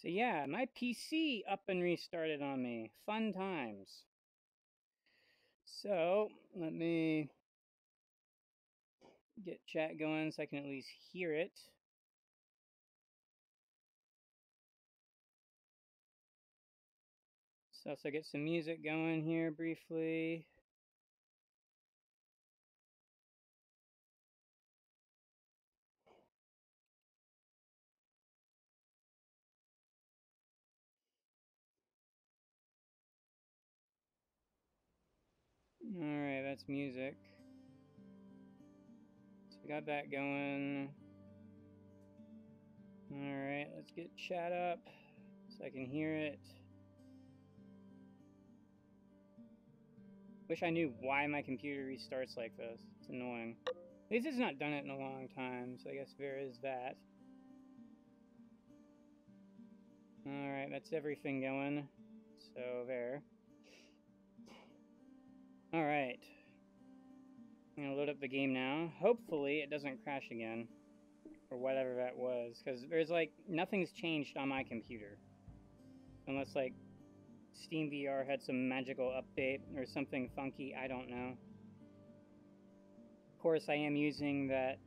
So yeah, my PC up and restarted on me. Fun times. So let me get chat going so I can at least hear it. So also get some music going here briefly. That's music. So we got that going. Alright, let's get chat up so I can hear it. Wish I knew why my computer restarts like this. It's annoying. At least it's not done it in a long time, so I guess there is that. Alright, that's everything going. So there. Alright. I'm gonna load up the game now. Hopefully it doesn't crash again. Or whatever that was. Because there's like, nothing's changed on my computer. Unless like, Steam VR had some magical update or something funky, I don't know. Of course, I am using that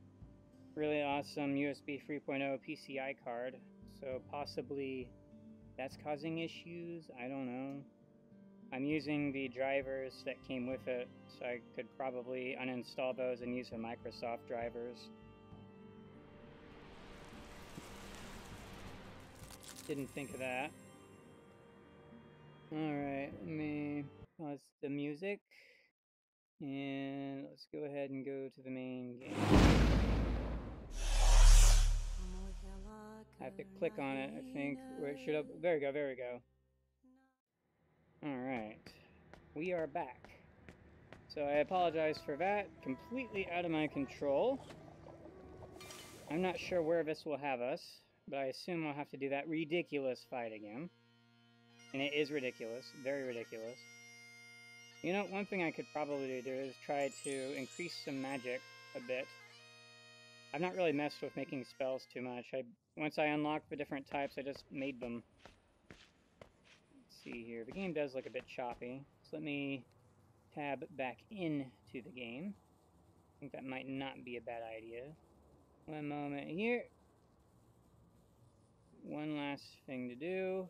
really awesome USB 3.0 PCI card, so possibly that's causing issues, I don't know. I'm using the drivers that came with it, so I could probably uninstall those and use the Microsoft drivers. Didn't think of that. Alright, let me pause the music. And let's go ahead and go to the main game. I have to click on it, I think. Where it should have. There we go, there we go. Alright. We are back. So I apologize for that. Completely out of my control. I'm not sure where this will have us, but I assume I'll have to do that ridiculous fight again. And it is ridiculous. Very ridiculous. You know, one thing I could probably do is try to increase some magic a bit. I've not really messed with making spells too much. I Once I unlocked the different types, I just made them. See here. The game does look a bit choppy. So let me tab back into the game. I think that might not be a bad idea. One moment here. One last thing to do.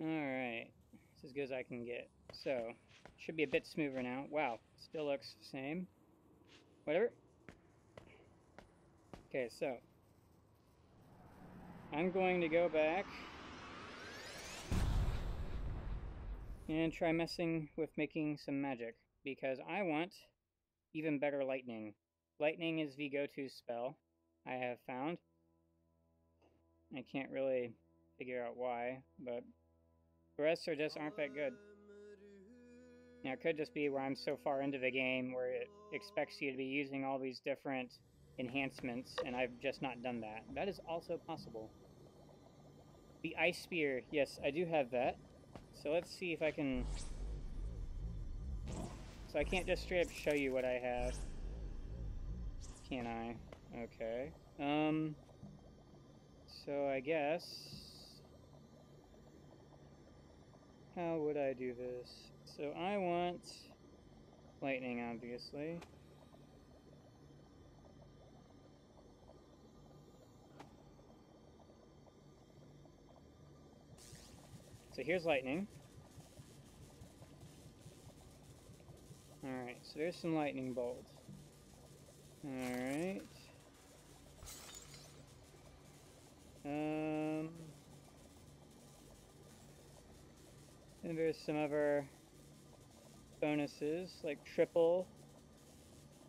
Alright, it's as good as I can get. So, should be a bit smoother now. Wow, still looks the same. Whatever. Okay, so. I'm going to go back and try messing with making some magic because I want even better lightning. Lightning is the go-to spell I have found. I can't really figure out why, but the rest are just aren't that good. Now, it could just be where I'm so far into the game where it expects you to be using all these different enhancements, and I've just not done that. That is also possible. The Ice Spear. Yes, I do have that. So let's see if I can... So I can't just straight up show you what I have. Can I? Okay. Um... So I guess... How would I do this? So I want lightning, obviously. So here's lightning. Alright, so there's some lightning bolts. Alright. Um... And there's some other bonuses, like triple,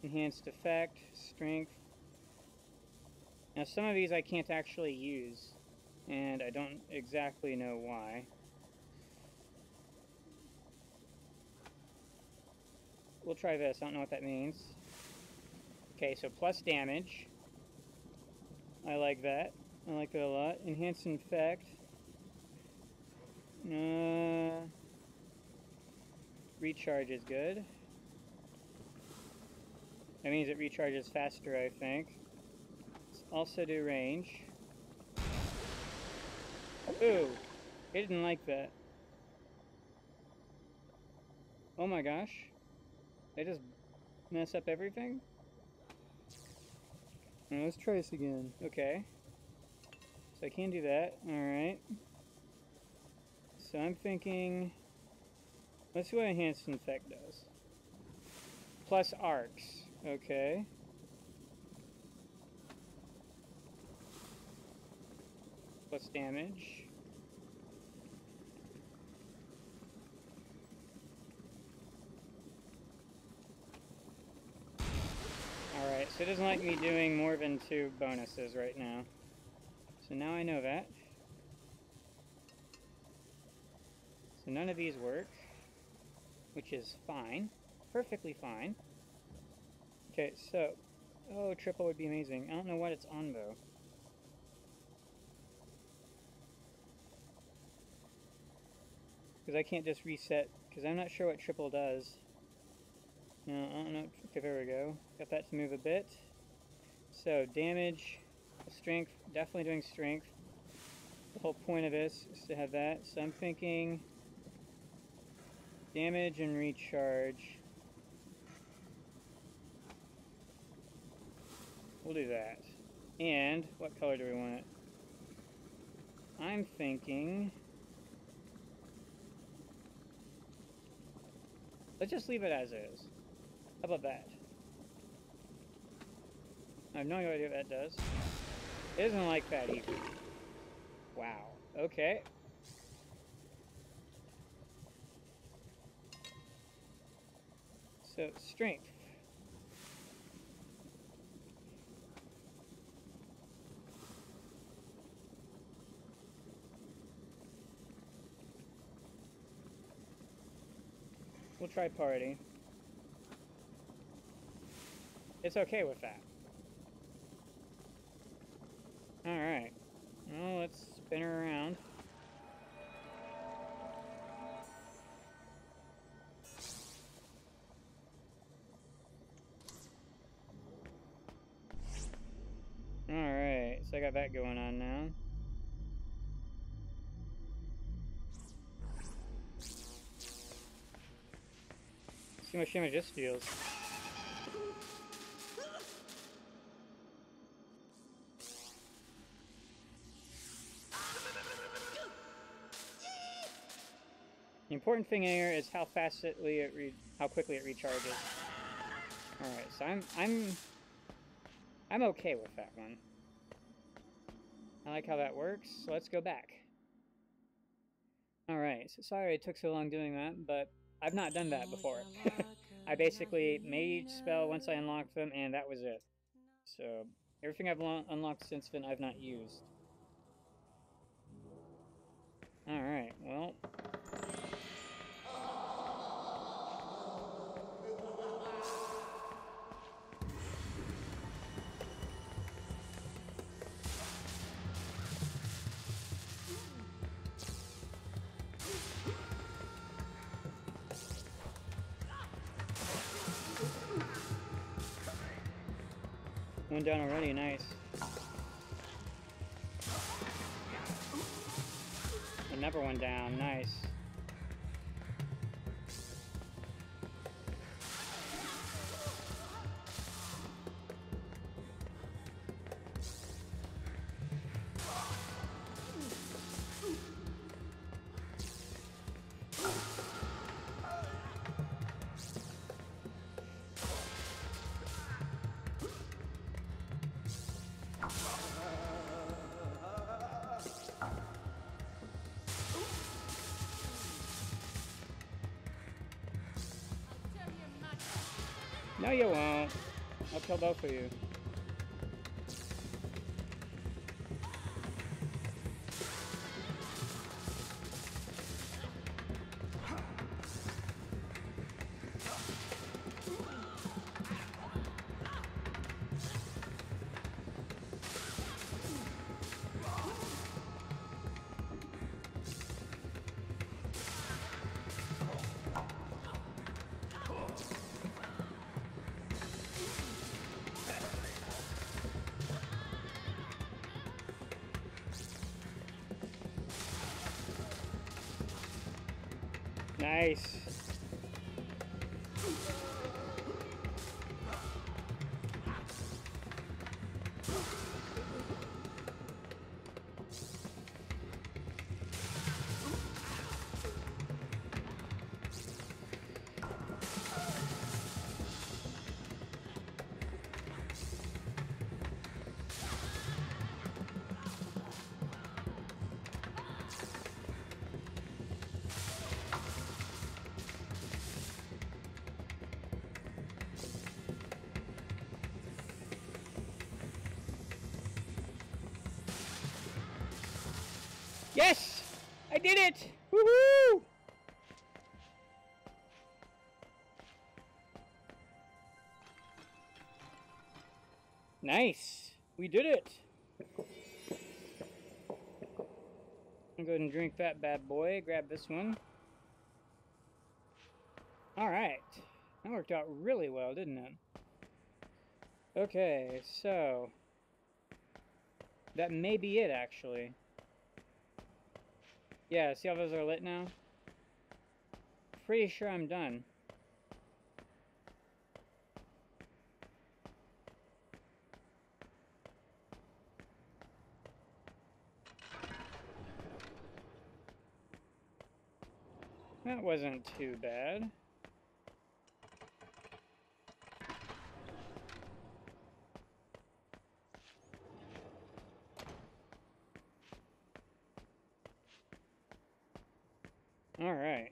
enhanced effect, strength. Now some of these I can't actually use, and I don't exactly know why. We'll try this, I don't know what that means. Okay, so plus damage. I like that. I like that a lot. Enhanced effect. Uh, recharge is good. That means it recharges faster, I think. also do range. Ooh, it didn't like that. Oh my gosh. They just mess up everything? let's try this again. Okay. So I can do that. Alright. So I'm thinking... Let's see what Enhanced Effect does. Plus arcs. Okay. Plus damage. Alright, so it doesn't like me doing more than two bonuses right now. So now I know that. So none of these work, which is fine. Perfectly fine. Okay, so... Oh, triple would be amazing. I don't know what it's on, though. Because I can't just reset, because I'm not sure what triple does. No, don't know. Okay, there we go. Got that to move a bit. So, damage, strength, definitely doing strength. The whole point of this is to have that. So I'm thinking damage and recharge. We'll do that. And what color do we want it? I'm thinking... Let's just leave it as is. How about that? I have no idea what that does. It doesn't like that either. Wow. Okay. So, strength. We'll try party. It's okay with that. Alright. Well, let's spin her around. Alright, so I got that going on now. See how much damage this deals. Important thing here is how fast it, it how quickly it recharges. Alright, so I'm I'm I'm okay with that one. I like how that works, so let's go back. Alright, so sorry it took so long doing that, but I've not done that before. I basically made each spell once I unlocked them, and that was it. So, everything I've unlocked since then I've not used. Alright, well, One down already, nice. Another one down, nice. No, you won't. I'll kill both of you. Nice! We did it! I'll go ahead and drink that bad boy. Grab this one. Alright. That worked out really well, didn't it? Okay, so... That may be it, actually. Yeah, see how those are lit now? Pretty sure I'm done. That wasn't too bad. All right.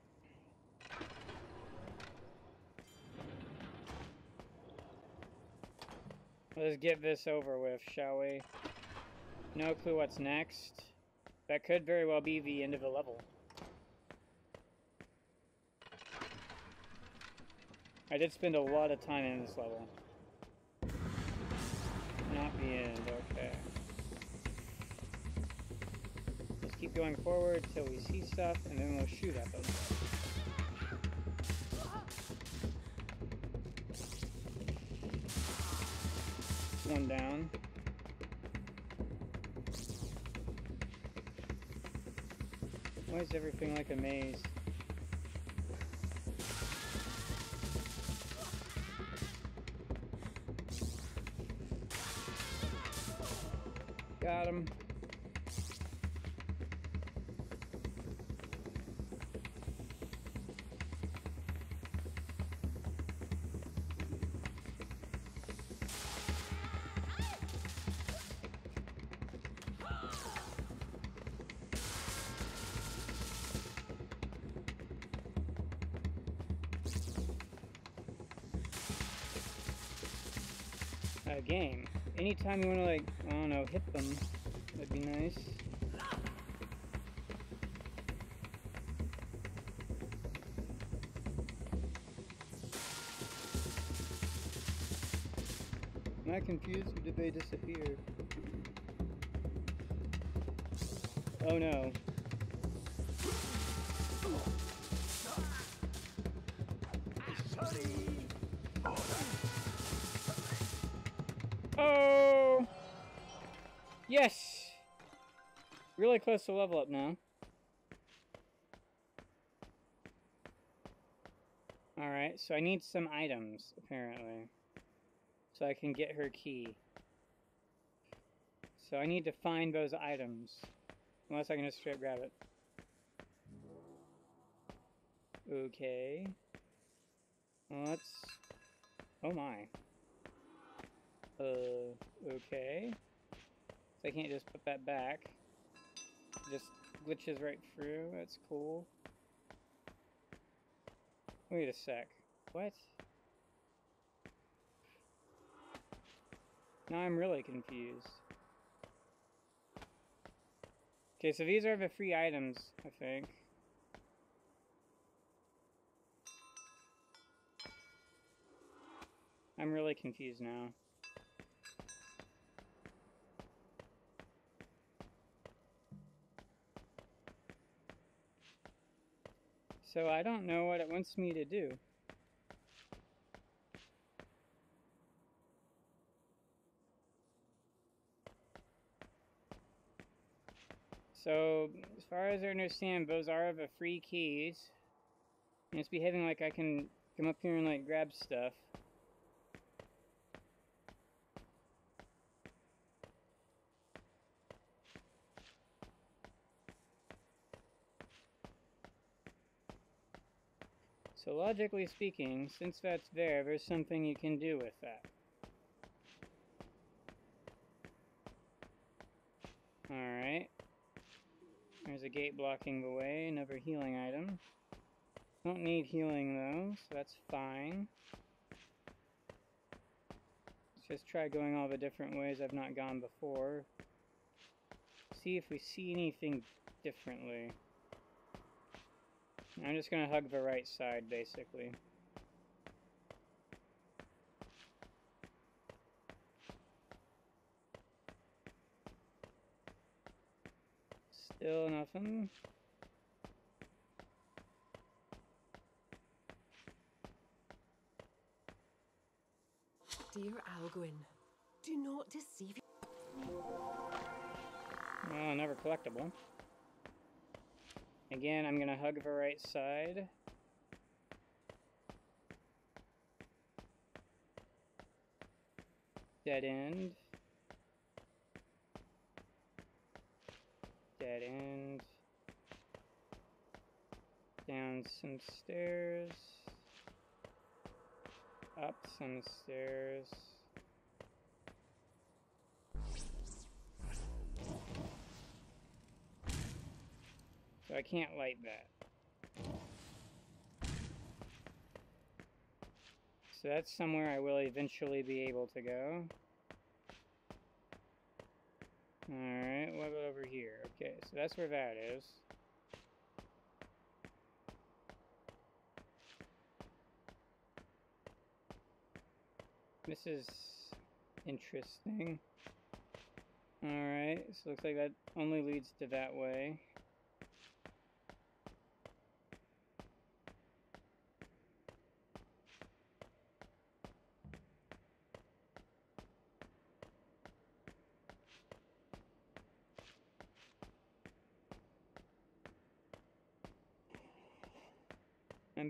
Let's get this over with, shall we? No clue what's next. That could very well be the end of the level. I did spend a lot of time in this level. Not the end, okay. Let's keep going forward till we see stuff, and then we'll shoot at them. One down. Why is everything like a maze? A game. Anytime you want to, like, I don't know, hit them, confused did they disappear? Oh no. Oh! Yes! Really close to level up now. Alright, so I need some items, apparently. So I can get her key. So I need to find those items. Unless I can just straight grab it. Okay. Let's... Oh my. Uh, okay. So I can't just put that back. Just glitches right through. That's cool. Wait a sec. What? Now I'm really confused. Okay, so these are the free items, I think. I'm really confused now. So I don't know what it wants me to do. So, as far as I understand, those are the free keys. And it's behaving like I can come up here and like grab stuff. So logically speaking, since that's there, there's something you can do with that. Alright. There's a gate blocking the way, another healing item. Don't need healing though, so that's fine. Let's just try going all the different ways I've not gone before. See if we see anything differently. I'm just gonna hug the right side, basically. Still nothing. Dear Alguin, do not deceive you. Well, another collectible. Again, I'm gonna hug the right side. Dead end. Dead end. Down some stairs. Up some stairs. So I can't light that. So that's somewhere I will eventually be able to go. Alright, what about over here? Okay, so that's where that is. This is interesting. Alright, so looks like that only leads to that way.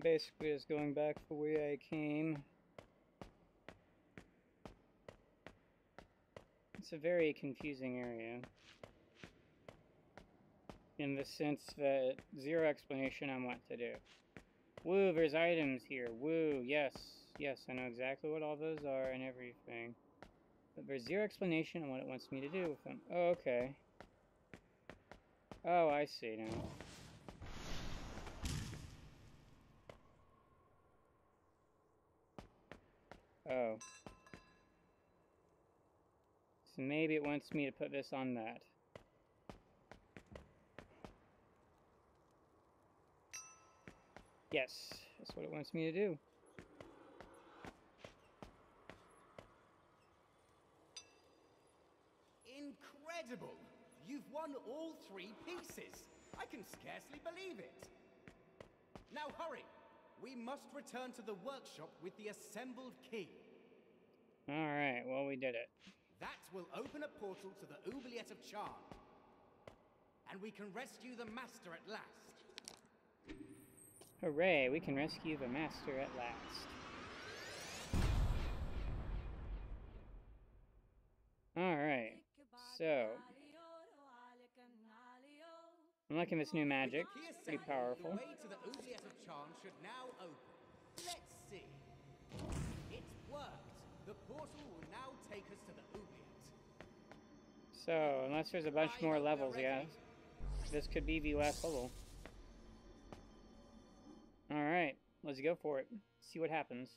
Basically just going back the way I came. It's a very confusing area. In the sense that zero explanation on what to do. Woo, there's items here. Woo, yes. Yes, I know exactly what all those are and everything. But there's zero explanation on what it wants me to do with them. Oh, okay. Oh, I see now. Oh. So maybe it wants me to put this on that. Yes, that's what it wants me to do. Incredible! You've won all three pieces. I can scarcely believe it. Now hurry! We must return to the workshop with the assembled key. Alright, well we did it. That will open a portal to the Oubliette of Charm. And we can rescue the Master at last. Hooray, we can rescue the Master at last. Alright, so... I'm liking this new magic. It's pretty powerful. The way to the of Charm should now open. Let's see. It's worked. The portal will now take us to the Oubliette. So, unless there's a bunch more levels, yeah. This could be the last level. Alright, let's go for it. See what happens.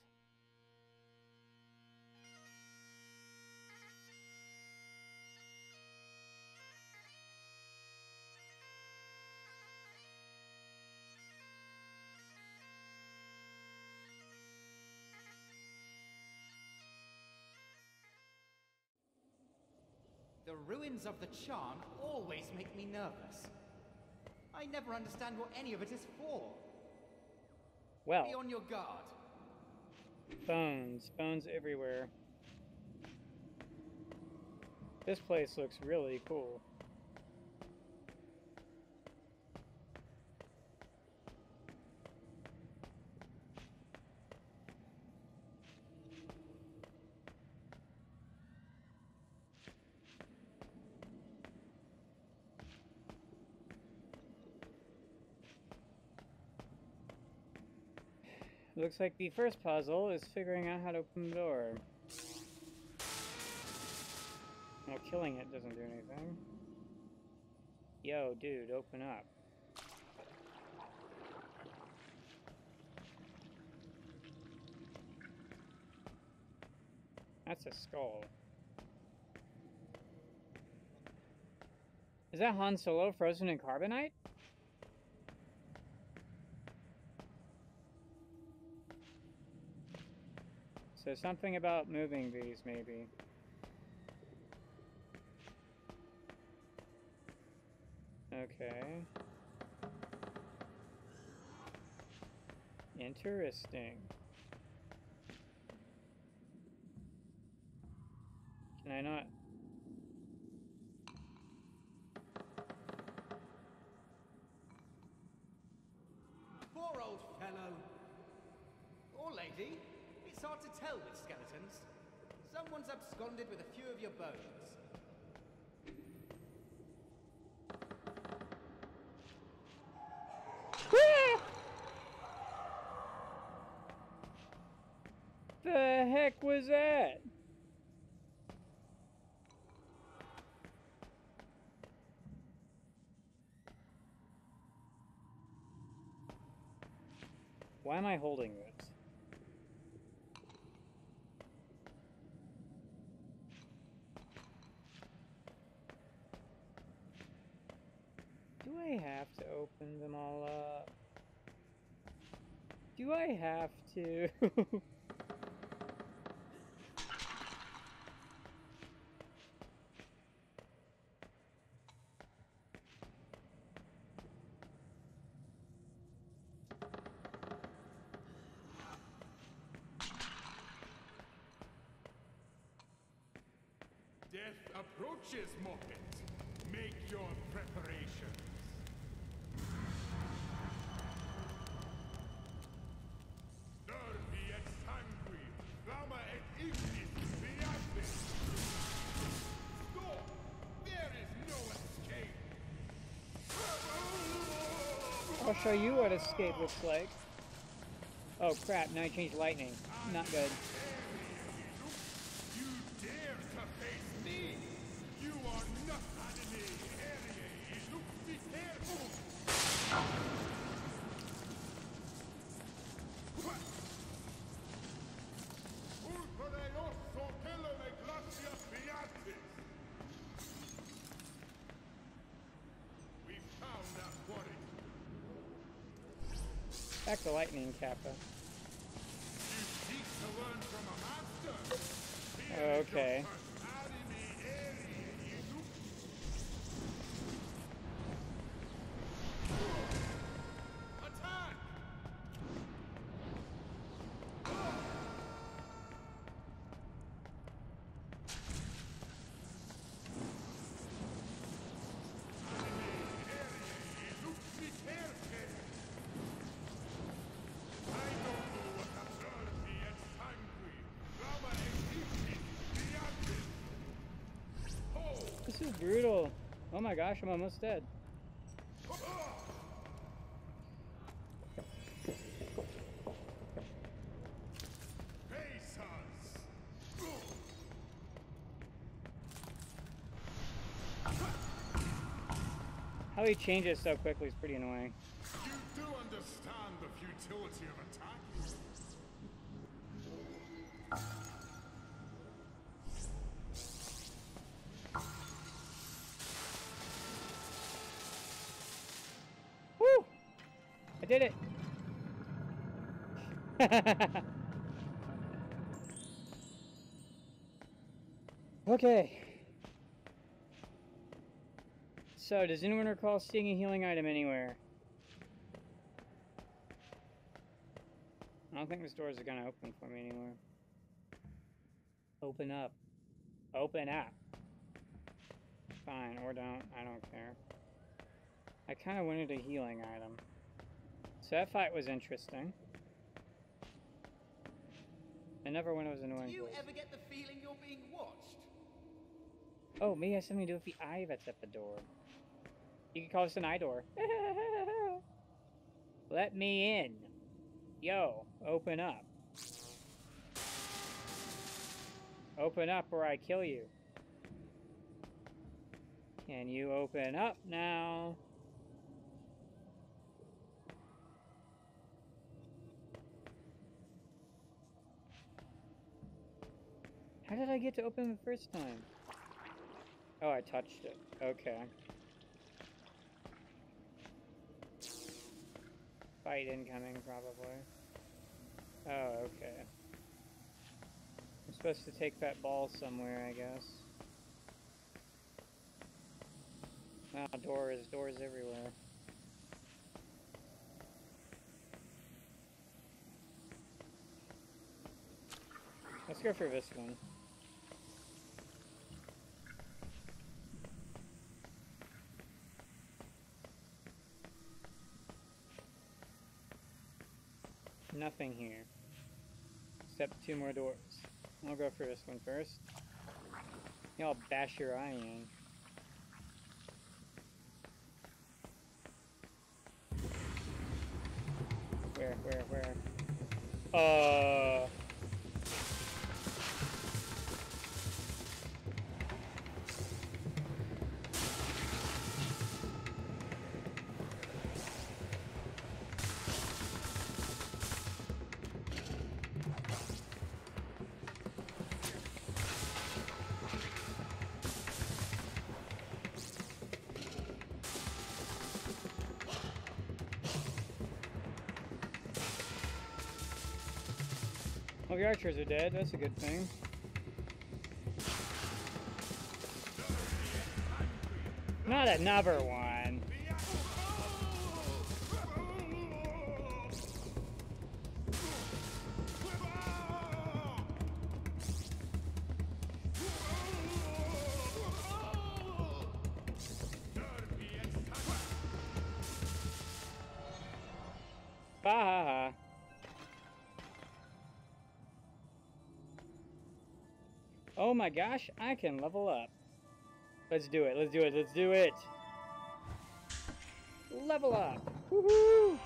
Ruins of the charm always make me nervous. I never understand what any of it is for. Well, Be on your guard. bones. Bones everywhere. This place looks really cool. Looks like the first puzzle is figuring out how to open the door. Well, killing it doesn't do anything. Yo, dude, open up. That's a skull. Is that Han Solo frozen in carbonite? So something about moving these, maybe. Okay. Interesting. Can I not? Absconded with a few of your bones. the heck was that? Why am I holding this? Do I have to open them all up? Do I have to? Death approaches. I'll show you what escape looks like. Oh crap, now I changed lightning. Not good. Master? Here is Okay. Is brutal. Oh my gosh, I'm almost dead. How he changes so quickly is pretty annoying. okay. So, does anyone recall seeing a healing item anywhere? I don't think this doors are gonna open for me anymore. Open up. Open up. Fine, or don't. I don't care. I kind of wanted a healing item. So that fight was interesting. I never went it was Do you place. ever get the feeling you're being watched? Oh, maybe it has something to do with the eye that's at the door. You can call this an eye door. Let me in. Yo, open up. Open up or I kill you. Can you open up now? How did I get to open the first time? Oh, I touched it. Okay. Fight incoming, probably. Oh, okay. I'm supposed to take that ball somewhere, I guess. Ah, wow, doors, doors everywhere. Let's go for this one. Nothing here. Except two more doors. I'll go for this one first. Y'all bash your eye in. Where, where, where? Uh... Oh, well, the archers are dead. That's a good thing. Not another one. Oh my gosh, I can level up. Let's do it, let's do it, let's do it! Level up! Woohoo!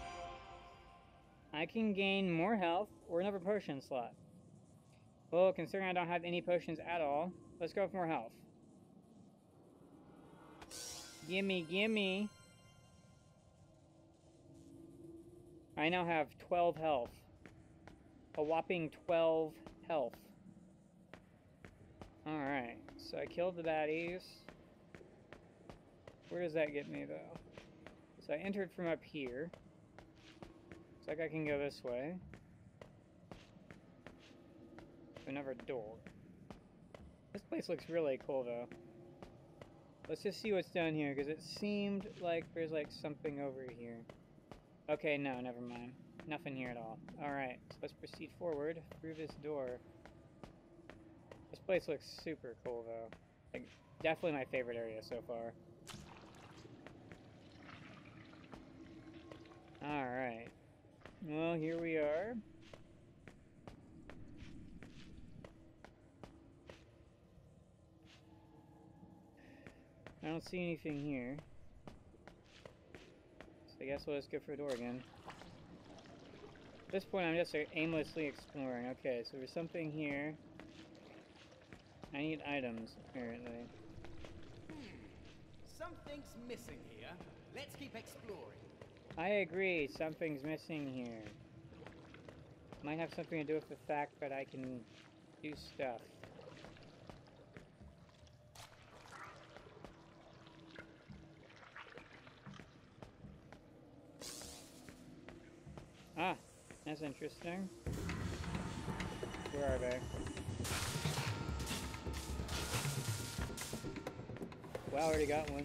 I can gain more health or another potion slot. Well, considering I don't have any potions at all, let's go for more health. Gimme, gimme! I now have 12 health. A whopping 12 health. Alright, so I killed the baddies. Where does that get me, though? So I entered from up here. Looks like I can go this way. Another door. This place looks really cool, though. Let's just see what's down here, because it seemed like there's, like, something over here. Okay, no, never mind. Nothing here at all. Alright, so let's proceed forward through this door. This place looks super cool, though. Like, definitely my favorite area so far. Alright. Well, here we are. I don't see anything here. So I guess we'll just go for a door again. At this point, I'm just aimlessly exploring. Okay, so there's something here. I need items, apparently. Something's missing here. Let's keep exploring. I agree, something's missing here. Might have something to do with the fact that I can do stuff. Ah, that's interesting. Where are they? Well, I already got one.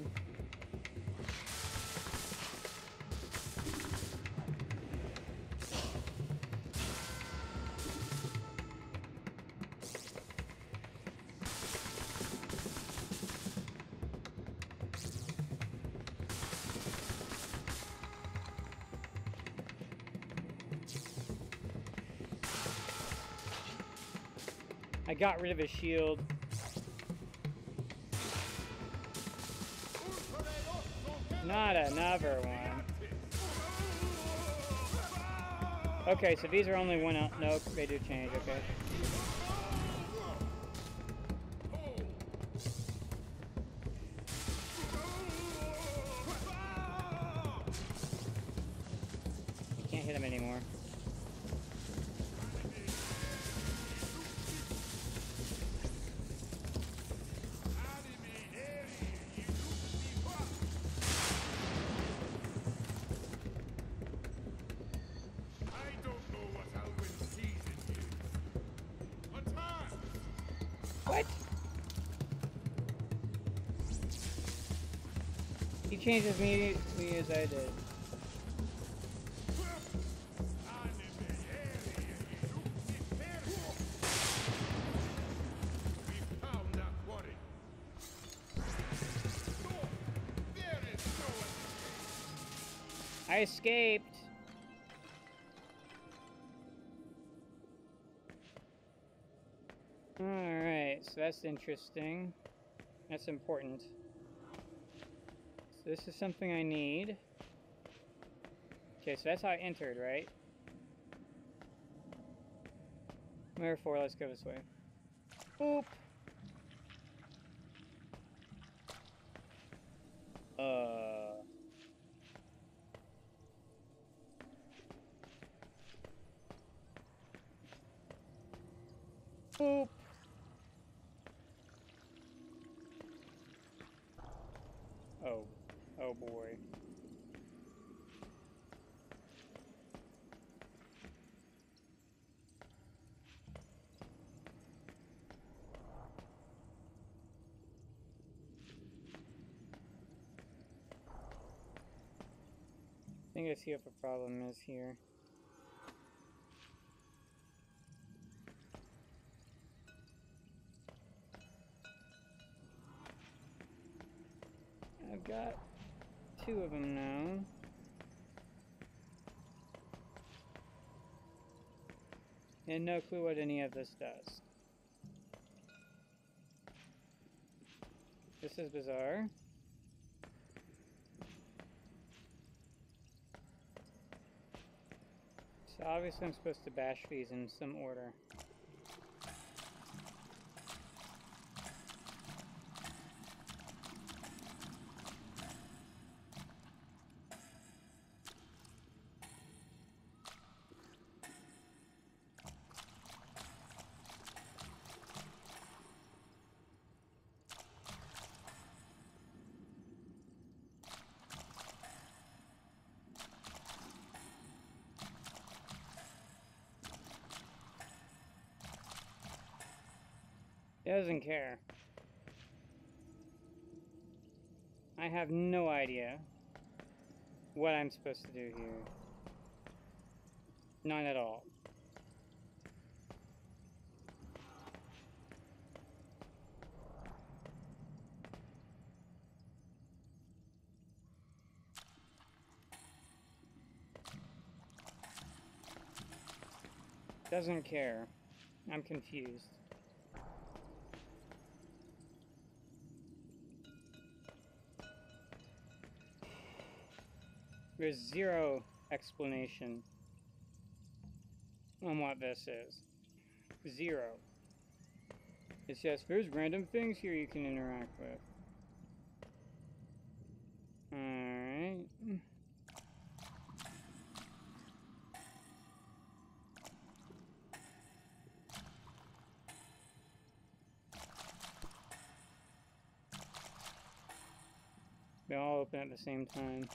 I got rid of his shield. Not another one. Okay, so these are only one out. Nope, they do change. Okay. Changed as immediately as I did. I escaped. Alright, so that's interesting. That's important. This is something I need. Okay, so that's how I entered, right? Therefore, let's go this way. Boop! Uh... Boop. Oh. Oh boy. I think I see what the problem is here. I've got two of them now. And no clue what any of this does. This is bizarre. Obviously I'm supposed to bash these in some order. Doesn't care. I have no idea what I'm supposed to do here. None at all. Doesn't care. I'm confused. There's zero explanation on what this is. Zero. It's just there's random things here you can interact with. Alright. They all open at the same time.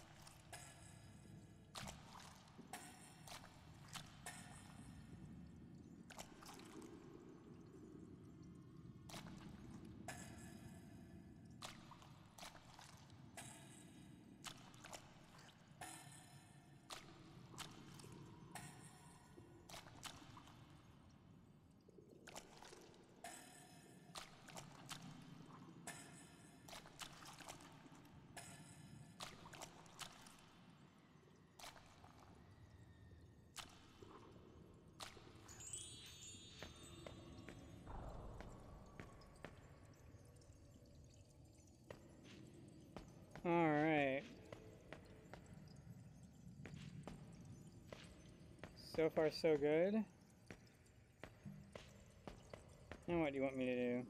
So far, so good. Now what do you want me to do?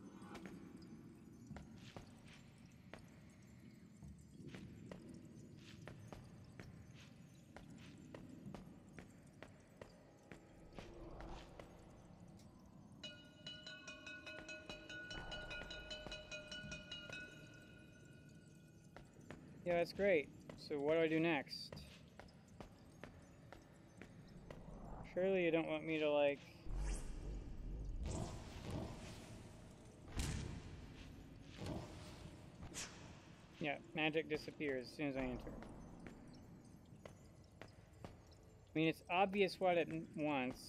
Yeah, that's great. So what do I do next? Surely you don't want me to, like... Yeah, magic disappears as soon as I enter. I mean, it's obvious what it wants.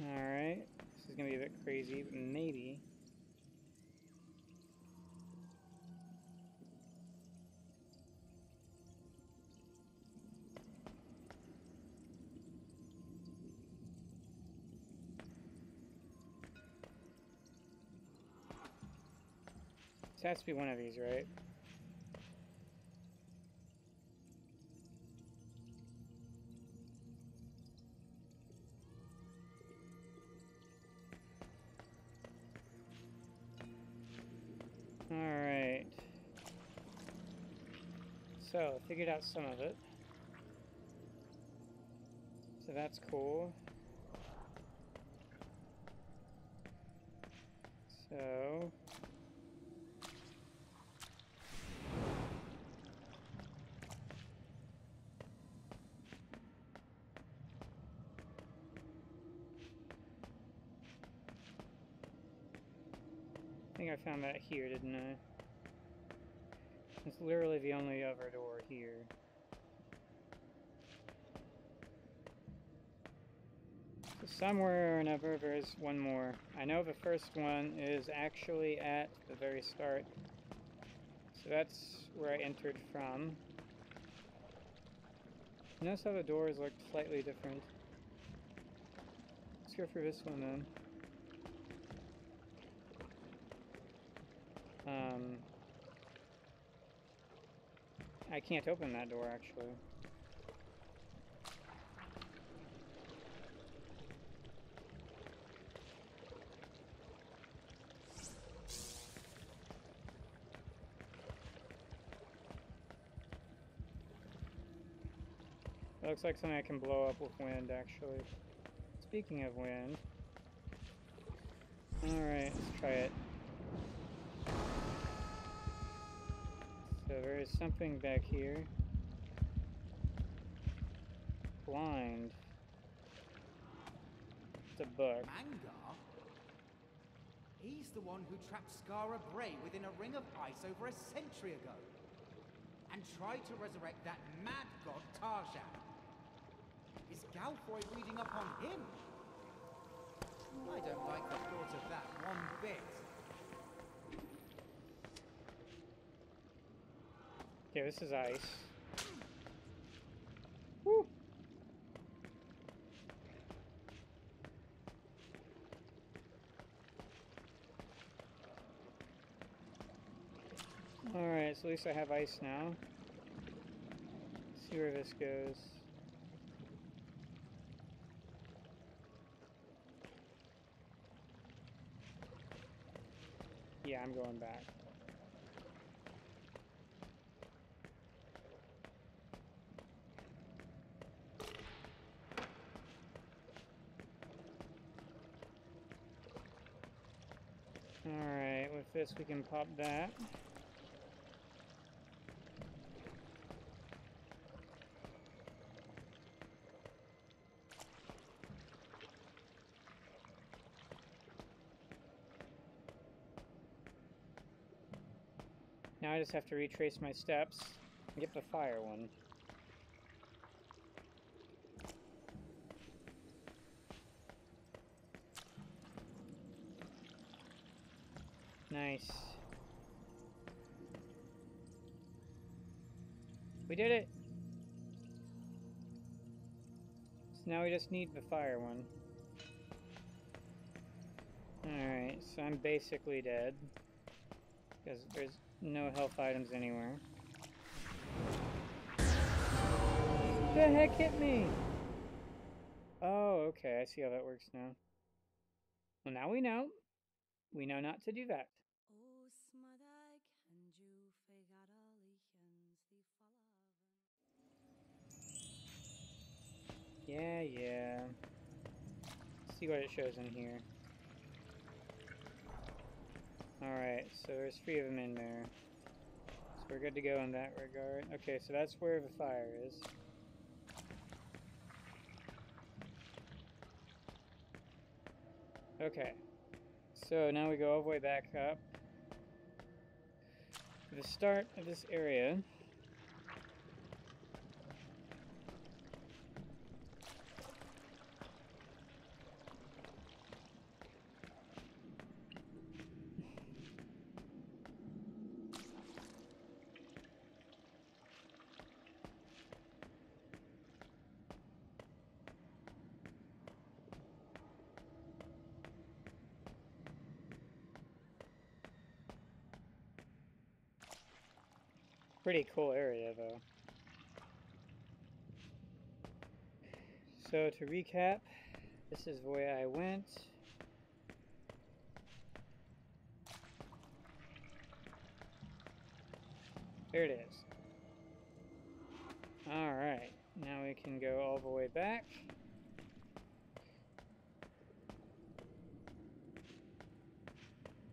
Alright, this is gonna be a bit crazy, but maybe. Has to be one of these, right? Alright. So, figured out some of it. So that's cool. So, Found that here, didn't I? It's literally the only other door here. So somewhere or another there's one more. I know the first one is actually at the very start. So that's where I entered from. Notice how the doors look slightly different. Let's go for this one then. Um, I can't open that door actually. Looks like something I can blow up with wind actually. Speaking of wind. Alright, let's try it. So there is something back here. Blind. It's a book. Mangar? He's the one who trapped Skara Brae within a ring of ice over a century ago. And tried to resurrect that mad god Tarjan. Is Galfoy reading up on him? I don't like the thought of that one bit. Okay, this is ice. Woo! Alright, so at least I have ice now. Let's see where this goes. Yeah, I'm going back. Alright, with this we can pop that. Now I just have to retrace my steps and get the fire one. Nice. We did it! So now we just need the fire one. Alright, so I'm basically dead. Because there's no health items anywhere. The heck hit me? Oh, okay. I see how that works now. Well, now we know. We know not to do that. Yeah, yeah. Let's see what it shows in here. Alright, so there's three of them in there. So we're good to go in that regard. Okay, so that's where the fire is. Okay. So now we go all the way back up. To the start of this area. Pretty cool area, though. So, to recap, this is the way I went. There it is. Alright, now we can go all the way back.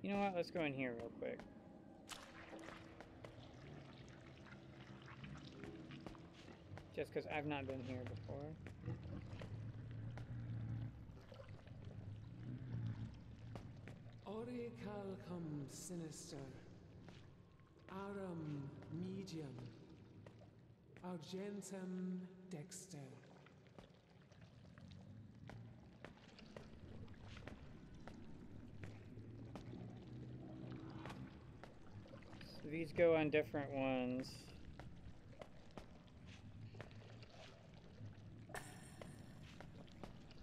You know what, let's go in here real quick. Just because I've not been here before. Ori calcum sinister, aurum medium, argentum dexter. So these go on different ones.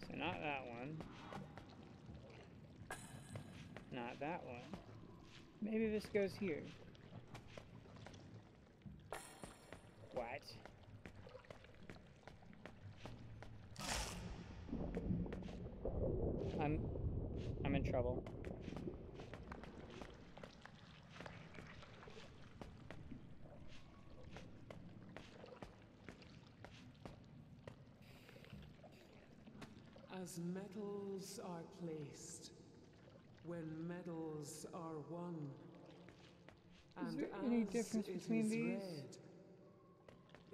So not that one. Not that one. Maybe this goes here. What? I'm I'm in trouble. As metals are placed, when medals are won, Is there any difference between these?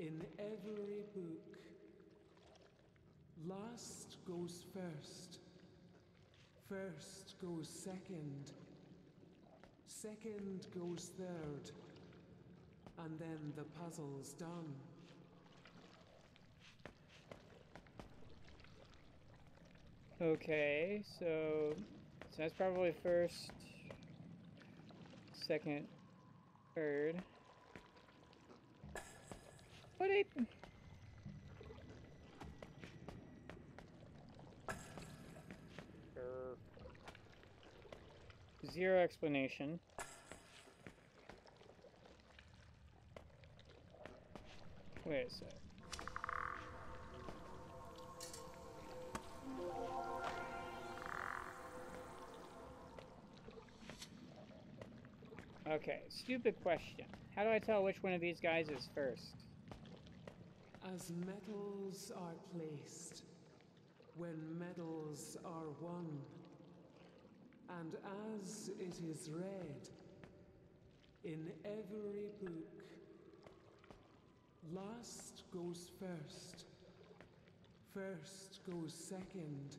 in every book, last goes first, first goes second, second goes third, and then the puzzle's done. Okay, so, so that's probably first, second, third. What a Grr. Zero explanation. Wait a sec. Okay, stupid question. How do I tell which one of these guys is first? As medals are placed, when medals are won, and as it is read in every book, last goes first, first goes second,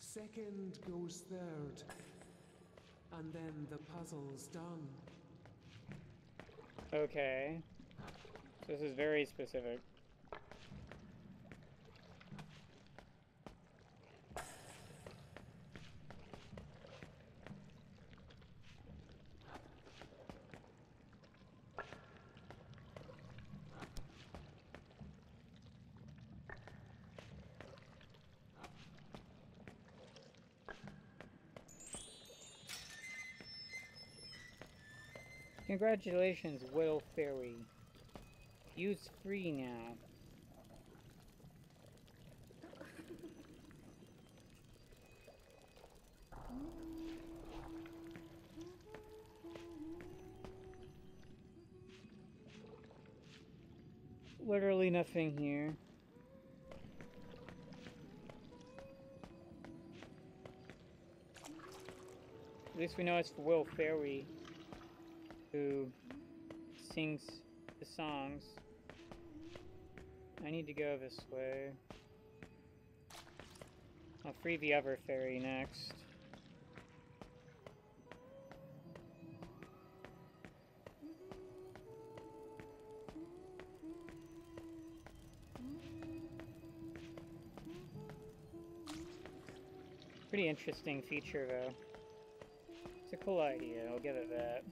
second goes third, and then the puzzle's done. Okay. This is very specific. Congratulations, Will Fairy. Use free now. Literally nothing here. At least we know it's Will Fairy who sings the songs. I need to go this way. I'll free the other fairy next. Pretty interesting feature, though. It's a cool idea, I'll give it that.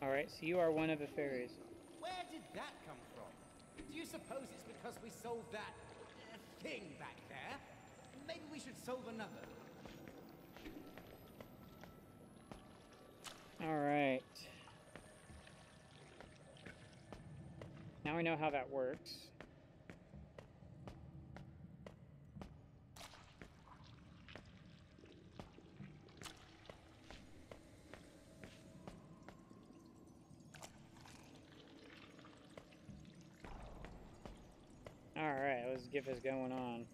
Alright, so you are one of the fairies. Where did that come from? Do you suppose it's because we solved that uh, thing back there? Maybe we should solve another. Alright. Now we know how that works. Get this going on.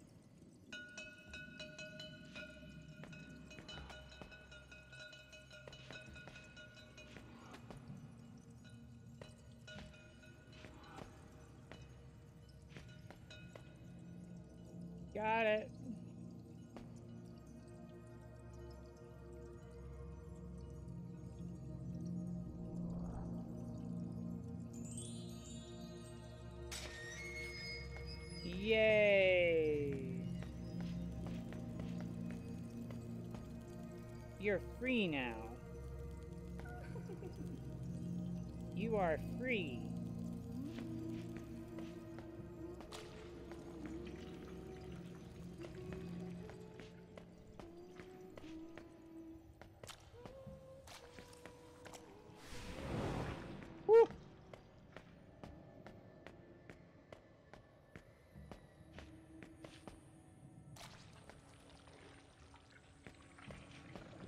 You're free now.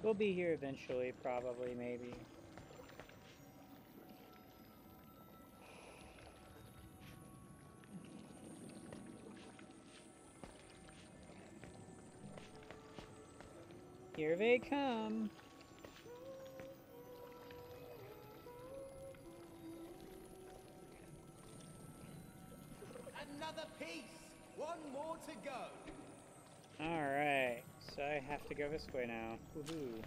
We'll be here eventually, probably, maybe. Here they come. Another piece! One more to go! Alright, so I have to go this way now. Woohoo.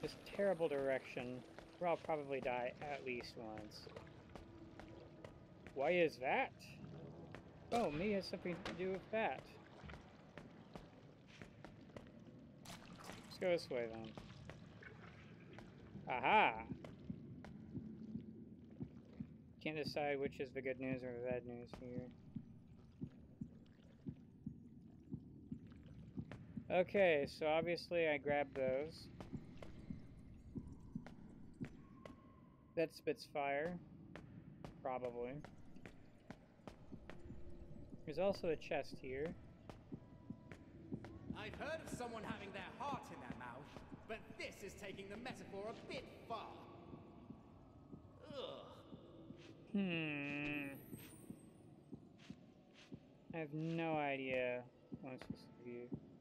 This terrible direction, where I'll probably die at least once. Why is that? Oh, me has something to do with that. Let's go this way then. Aha! Can't decide which is the good news or the bad news here. Okay, so obviously I grabbed those. That spits fire. Probably. There's also a chest here. I've heard of someone having their heart in their mouth, but this is taking the metaphor a bit far. Ugh. Hmm. I have no idea what I'm supposed to do.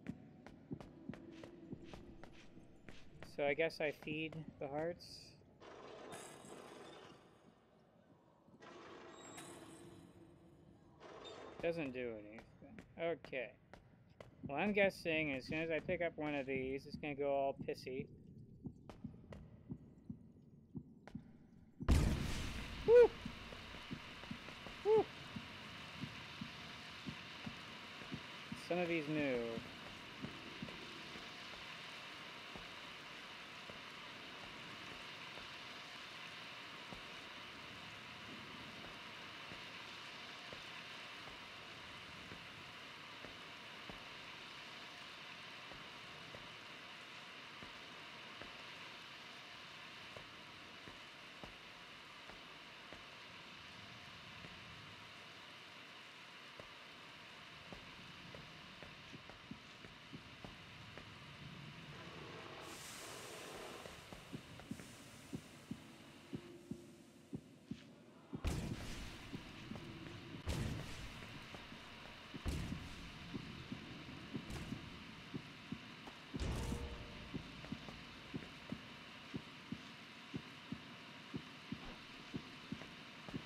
So I guess I feed the hearts. Doesn't do anything. Okay. Well, I'm guessing as soon as I pick up one of these, it's gonna go all pissy. Woo! Woo! Some of these move.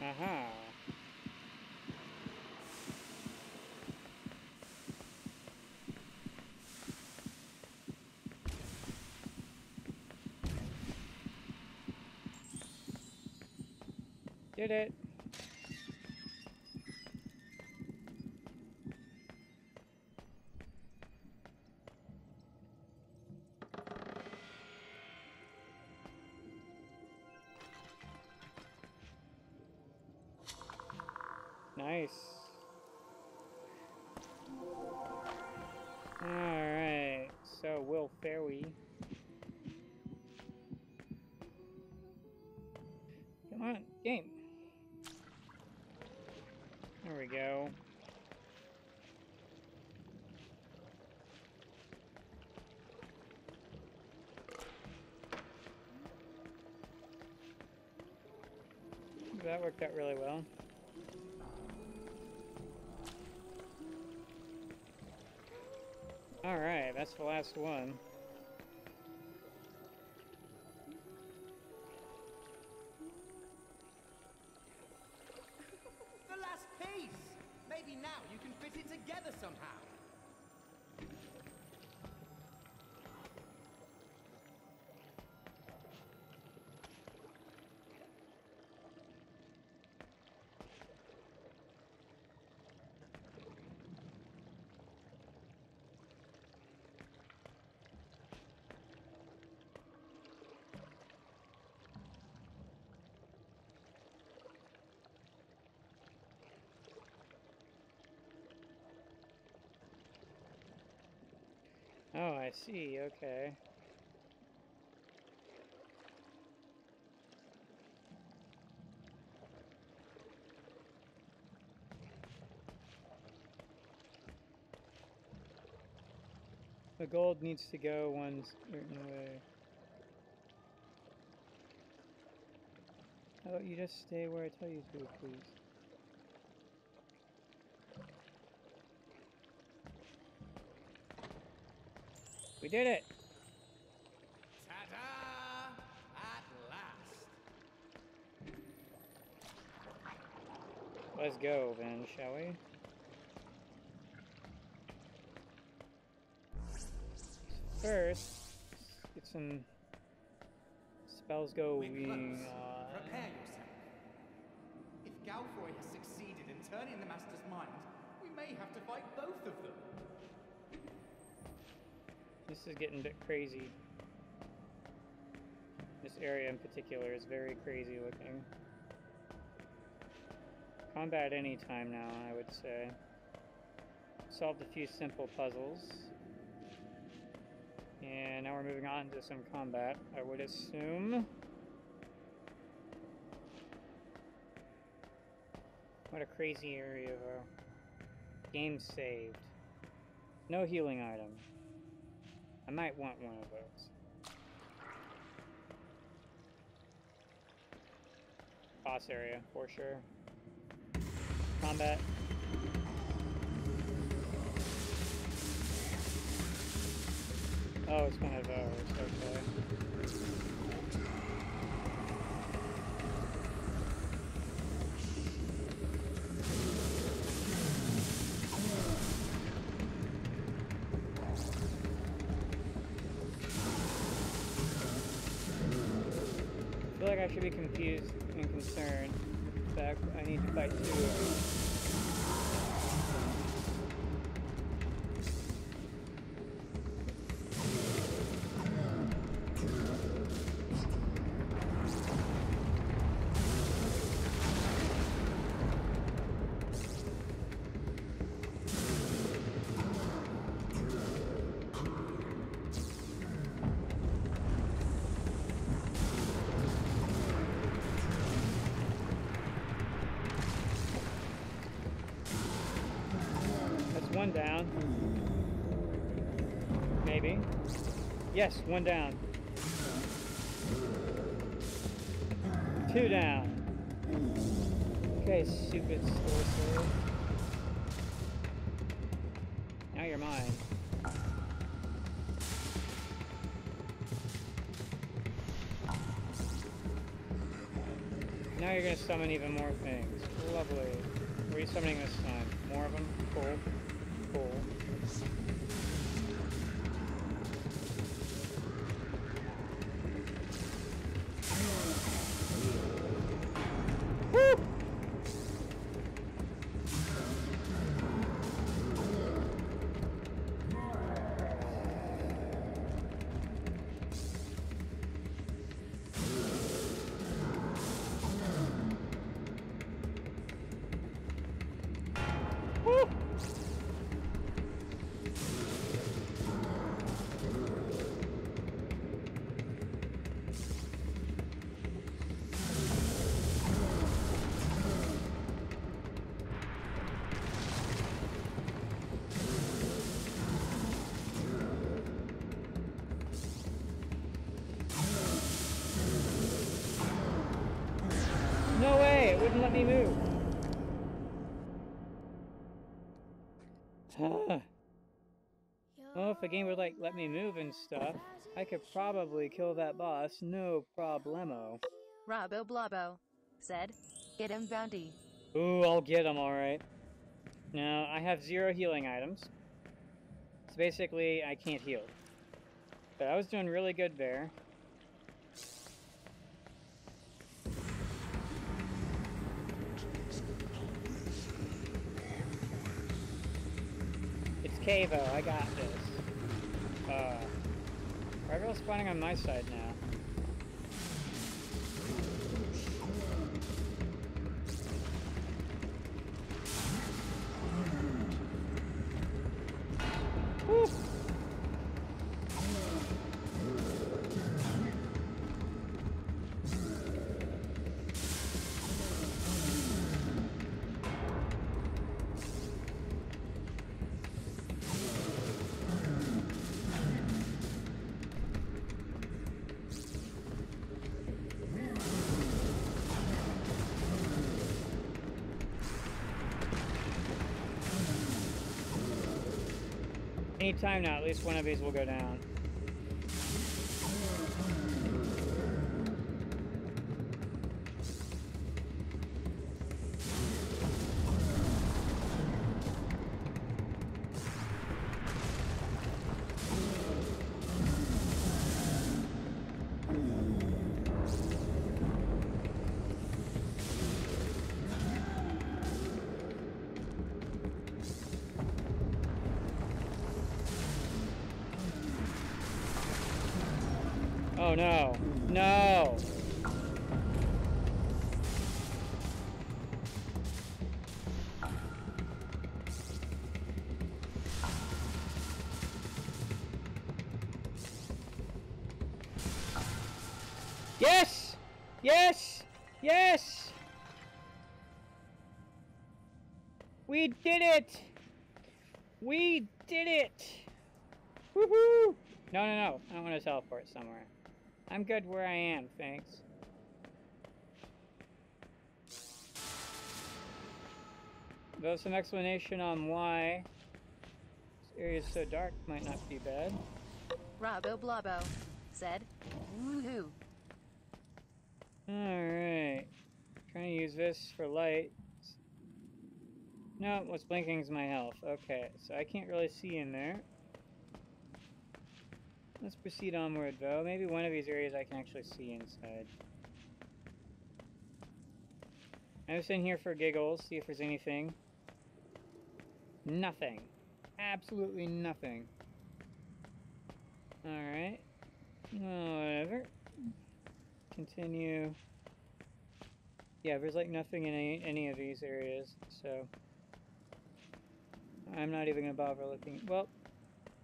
Aha. Did it. So Will Fairway. Come on, game. There we go. That worked out really well. That's the last one. See, okay. The gold needs to go one certain way. How about you just stay where I tell you to, please? We did it! Ta-da! At last! Let's go then, shall we? First, get some spells going on. Uh, Prepare yourself. If Galfroy has succeeded in turning the Master's mind, we may have to fight both of them. This is getting a bit crazy. This area in particular is very crazy looking. Combat any time now, I would say. Solved a few simple puzzles. And now we're moving on to some combat, I would assume. What a crazy area, though. Game saved. No healing item. I might want one of those. Boss area, for sure. Combat. Oh, it's one of those, okay. Should be confused and concerned. In fact, I need to fight two Yes, one down. Two down. Okay, stupid sorcerer. Now you're mine. Now you're gonna summon even more things. Lovely. What are you summoning this time? More of them? Cool. Cool. Way! It wouldn't let me move. Huh. Well, if the game would like let me move and stuff, I could probably kill that boss, no problemo. Robbo Blobbo said, Get him bounty. Ooh, I'll get him, alright. Now, I have zero healing items. So basically, I can't heal. But I was doing really good there. Kavo, I got this. Uh, Everyone's spawning on my side now. Woo! Anytime now, at least one of these will go down. No, no, no. I don't want to teleport somewhere. I'm good where I am, thanks. Though some explanation on why this area is so dark might not be bad. Robbo Blobbo said, Woohoo. Alright. Trying to use this for light. No, what's blinking is my health. Okay, so I can't really see in there. Let's proceed onward, though. Maybe one of these areas I can actually see inside. I'm just in here for giggles, see if there's anything. Nothing. Absolutely nothing. Alright. Whatever. Continue. Yeah, there's like nothing in any, any of these areas, so... I'm not even gonna bother looking. Well,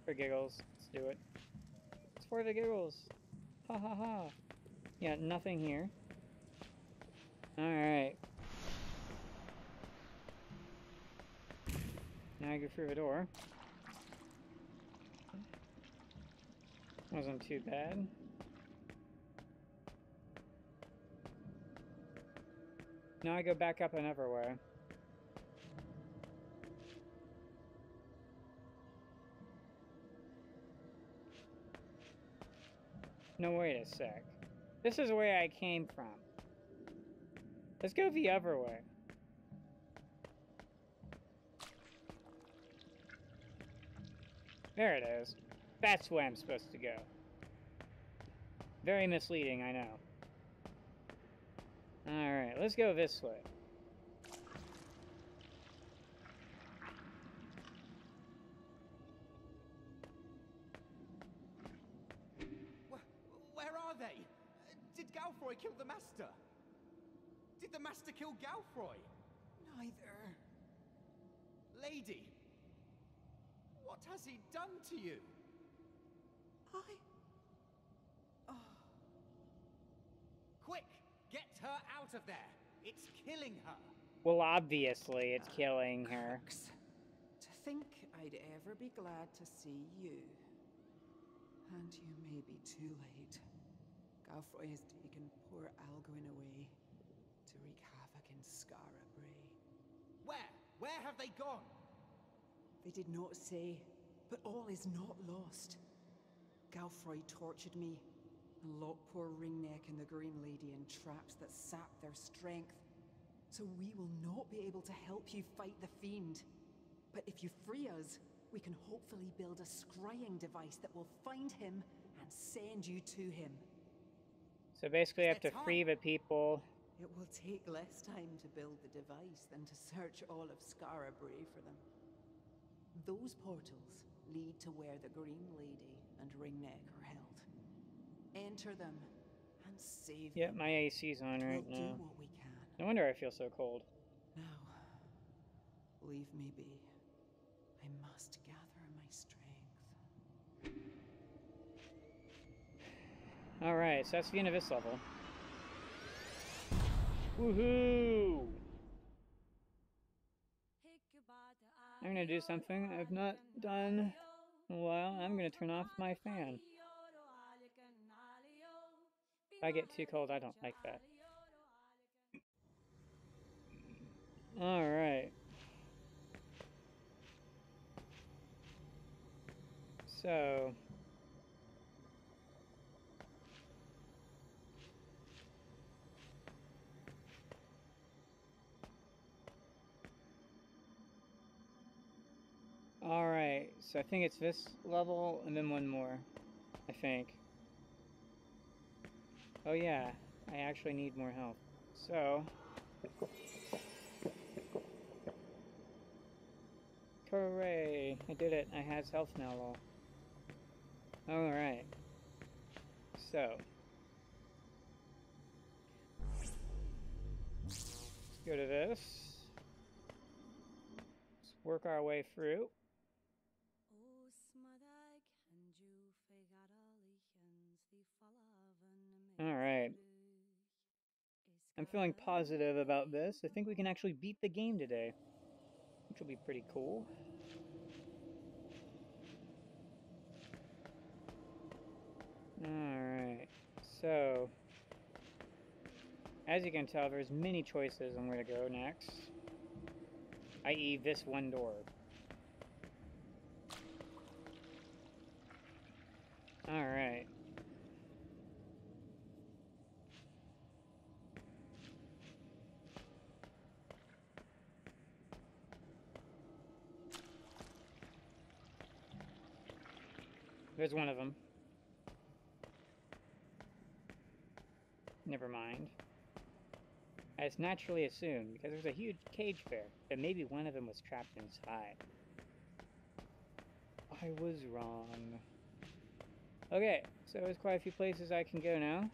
for giggles, let's do it. For the giggles. Ha ha ha. Yeah, nothing here. Alright. Now I go through the door. Wasn't too bad. Now I go back up another way. No, wait a sec. This is where I came from. Let's go the other way. There it is. That's where I'm supposed to go. Very misleading, I know. Alright, let's go this way. Galfroy kill the Master? Did the Master kill Galfroy? Neither. Lady, what has he done to you? I. Oh. Quick, get her out of there. It's killing her. Well, obviously, it's killing her. Crooks. To think I'd ever be glad to see you. And you may be too late. Galfroy has taken poor Algoin away to wreak havoc in Skara. Where? Where have they gone? They did not say, but all is not lost. Galfroy tortured me and locked poor Ringneck and the Green Lady in traps that sap their strength. So we will not be able to help you fight the Fiend. But if you free us, we can hopefully build a scrying device that will find him and send you to him. So basically, I have to free the people. It will take less time to build the device than to search all of Skara for them. Those portals lead to where the Green Lady and Ringneck are held. Enter them and save Yep, them. my AC's on right we'll now. do what we can. No wonder I feel so cold. Now, leave me be. I must gather my strength. Alright, so that's the end of this level. Woohoo! I'm gonna do something I've not done in a while. I'm gonna turn off my fan. If I get too cold, I don't like that. Alright. So. Alright, so I think it's this level and then one more. I think. Oh yeah, I actually need more health. So. Hooray! I did it. I has health now, lol. Alright. So. Let's go to this. Let's work our way through. Alright. I'm feeling positive about this. I think we can actually beat the game today, which will be pretty cool. Alright, so as you can tell, there's many choices on where to go next, i.e., this one door. Alright. There's one of them. Never mind. As naturally assumed, because there's a huge cage there, that maybe one of them was trapped inside. I was wrong. Okay, so there's quite a few places I can go now.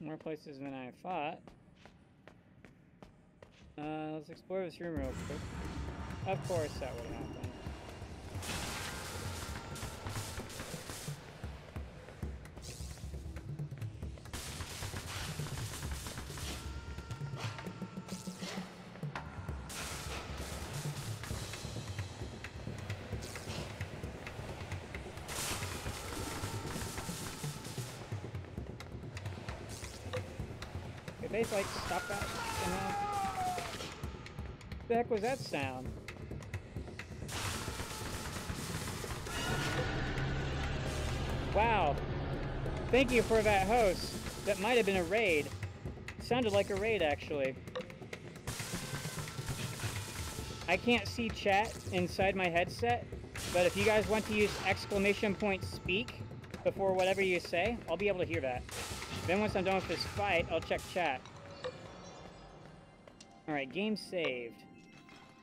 More places than I thought. Uh, let's explore this room real quick. Of course that would happen. Did they like stop that somehow? The heck was that sound? Wow. Thank you for that host. That might have been a raid. Sounded like a raid, actually. I can't see chat inside my headset, but if you guys want to use exclamation point speak before whatever you say, I'll be able to hear that. Then once I'm done with this fight, I'll check chat. Alright, game saved.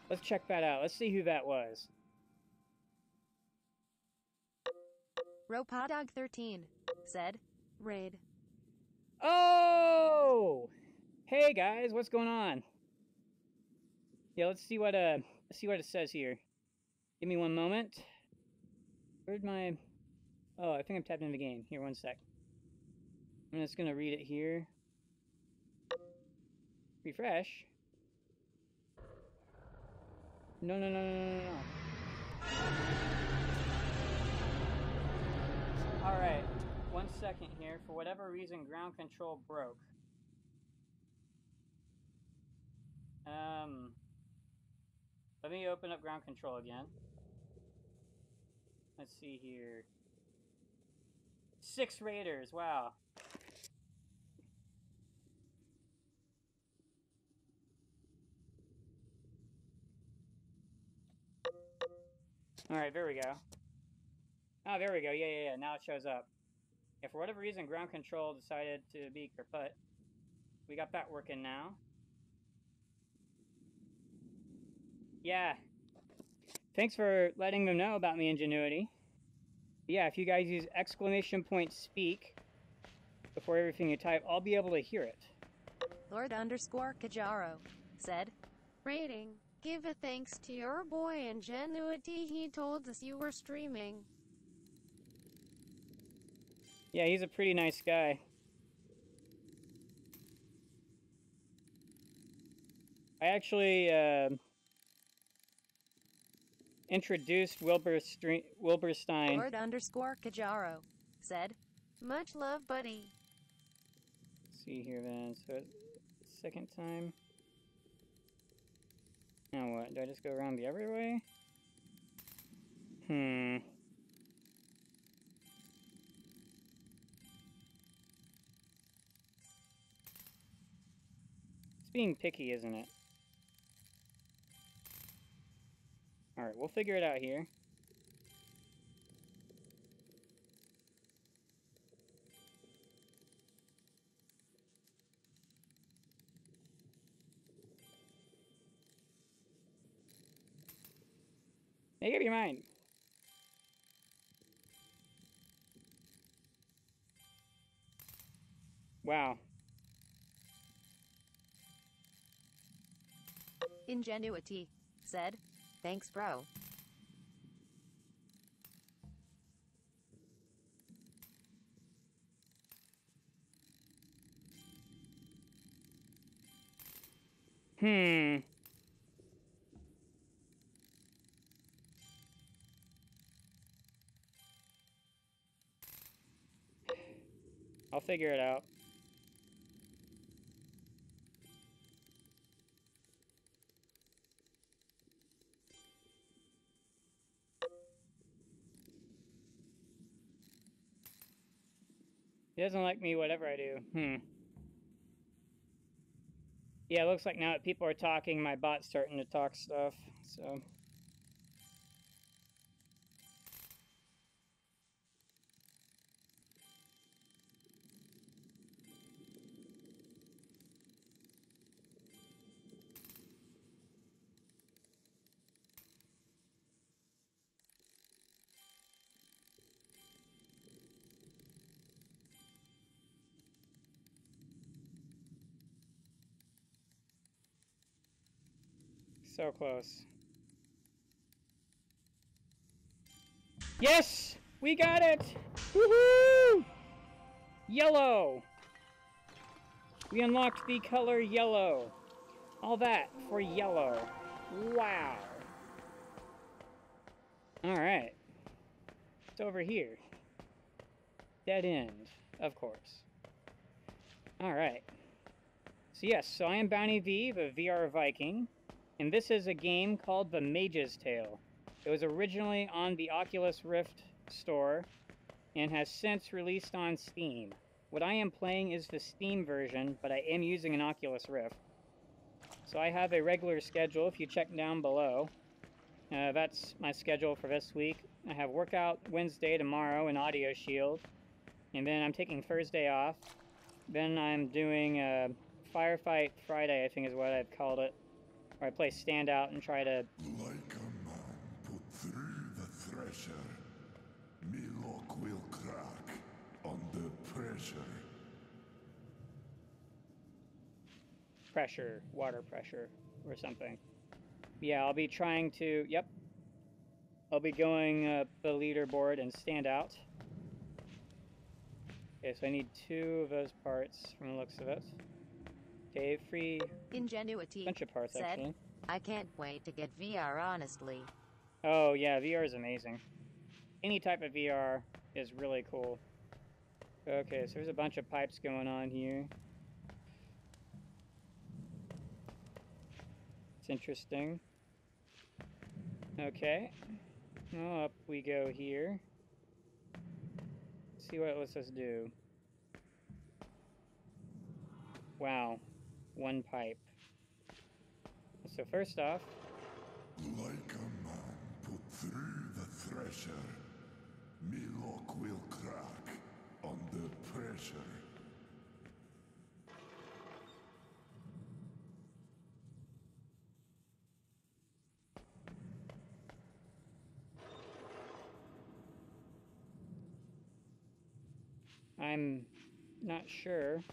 Let's check that out. Let's see who that was. Ropadog13 said, Raid. Oh! Hey guys, what's going on? Yeah, let's see what uh let's see what it says here. Give me one moment. Where'd my Oh, I think I'm tapped into the game. Here, one sec. I'm just gonna read it here. Refresh. No, no, no, no, no, no, no. Alright, one second here. For whatever reason, ground control broke. Um, let me open up ground control again. Let's see here. Six raiders, wow. Alright, there we go. Oh, there we go. Yeah, yeah, yeah. Now it shows up. Yeah, for whatever reason, ground control decided to be kaput. We got that working now. Yeah. Thanks for letting them know about me, Ingenuity. Yeah, if you guys use exclamation point speak before everything you type, I'll be able to hear it. Lord underscore Kajaro said, Rating. Give a thanks to your boy Ingenuity. He told us you were streaming. Yeah, he's a pretty nice guy. I actually uh, introduced Wilbur Stre Wilburstein. Lord underscore Kajaro said, Much love, buddy. Let's see here then. So, second time. Now what? Do I just go around the other way? Hmm. Being picky, isn't it? Alright, we'll figure it out here. Make up your mind. Wow. Ingenuity said, Thanks, bro. Hmm. I'll figure it out. He doesn't like me whatever I do. Hmm. Yeah, it looks like now that people are talking, my bot's starting to talk stuff, so... So close. Yes! We got it! Woohoo! Yellow! We unlocked the color yellow. All that for yellow. Wow. Alright. It's over here. Dead end, of course. Alright. So yes, so I am Bounty V, the VR Viking. And this is a game called The Mage's Tale. It was originally on the Oculus Rift store, and has since released on Steam. What I am playing is the Steam version, but I am using an Oculus Rift. So I have a regular schedule if you check down below. Uh, that's my schedule for this week. I have workout Wednesday tomorrow in Audio Shield, and then I'm taking Thursday off. Then I'm doing a Firefight Friday, I think is what I've called it, where I play standout and try to Like a man put through the thresher, me lock will crack under pressure. pressure, water pressure, or something. Yeah, I'll be trying to. Yep. I'll be going up the leaderboard and stand out. Okay, so I need two of those parts from the looks of it. Okay, free Ingenuity bunch of parts said, actually. I can't wait to get VR honestly. Oh yeah, VR is amazing. Any type of VR is really cool. Okay, so there's a bunch of pipes going on here. It's interesting. Okay. Well, up we go here. see what it lets us do. Wow. One pipe. So first off, Like a man put through the thresher, me lock will crack under pressure. I'm not sure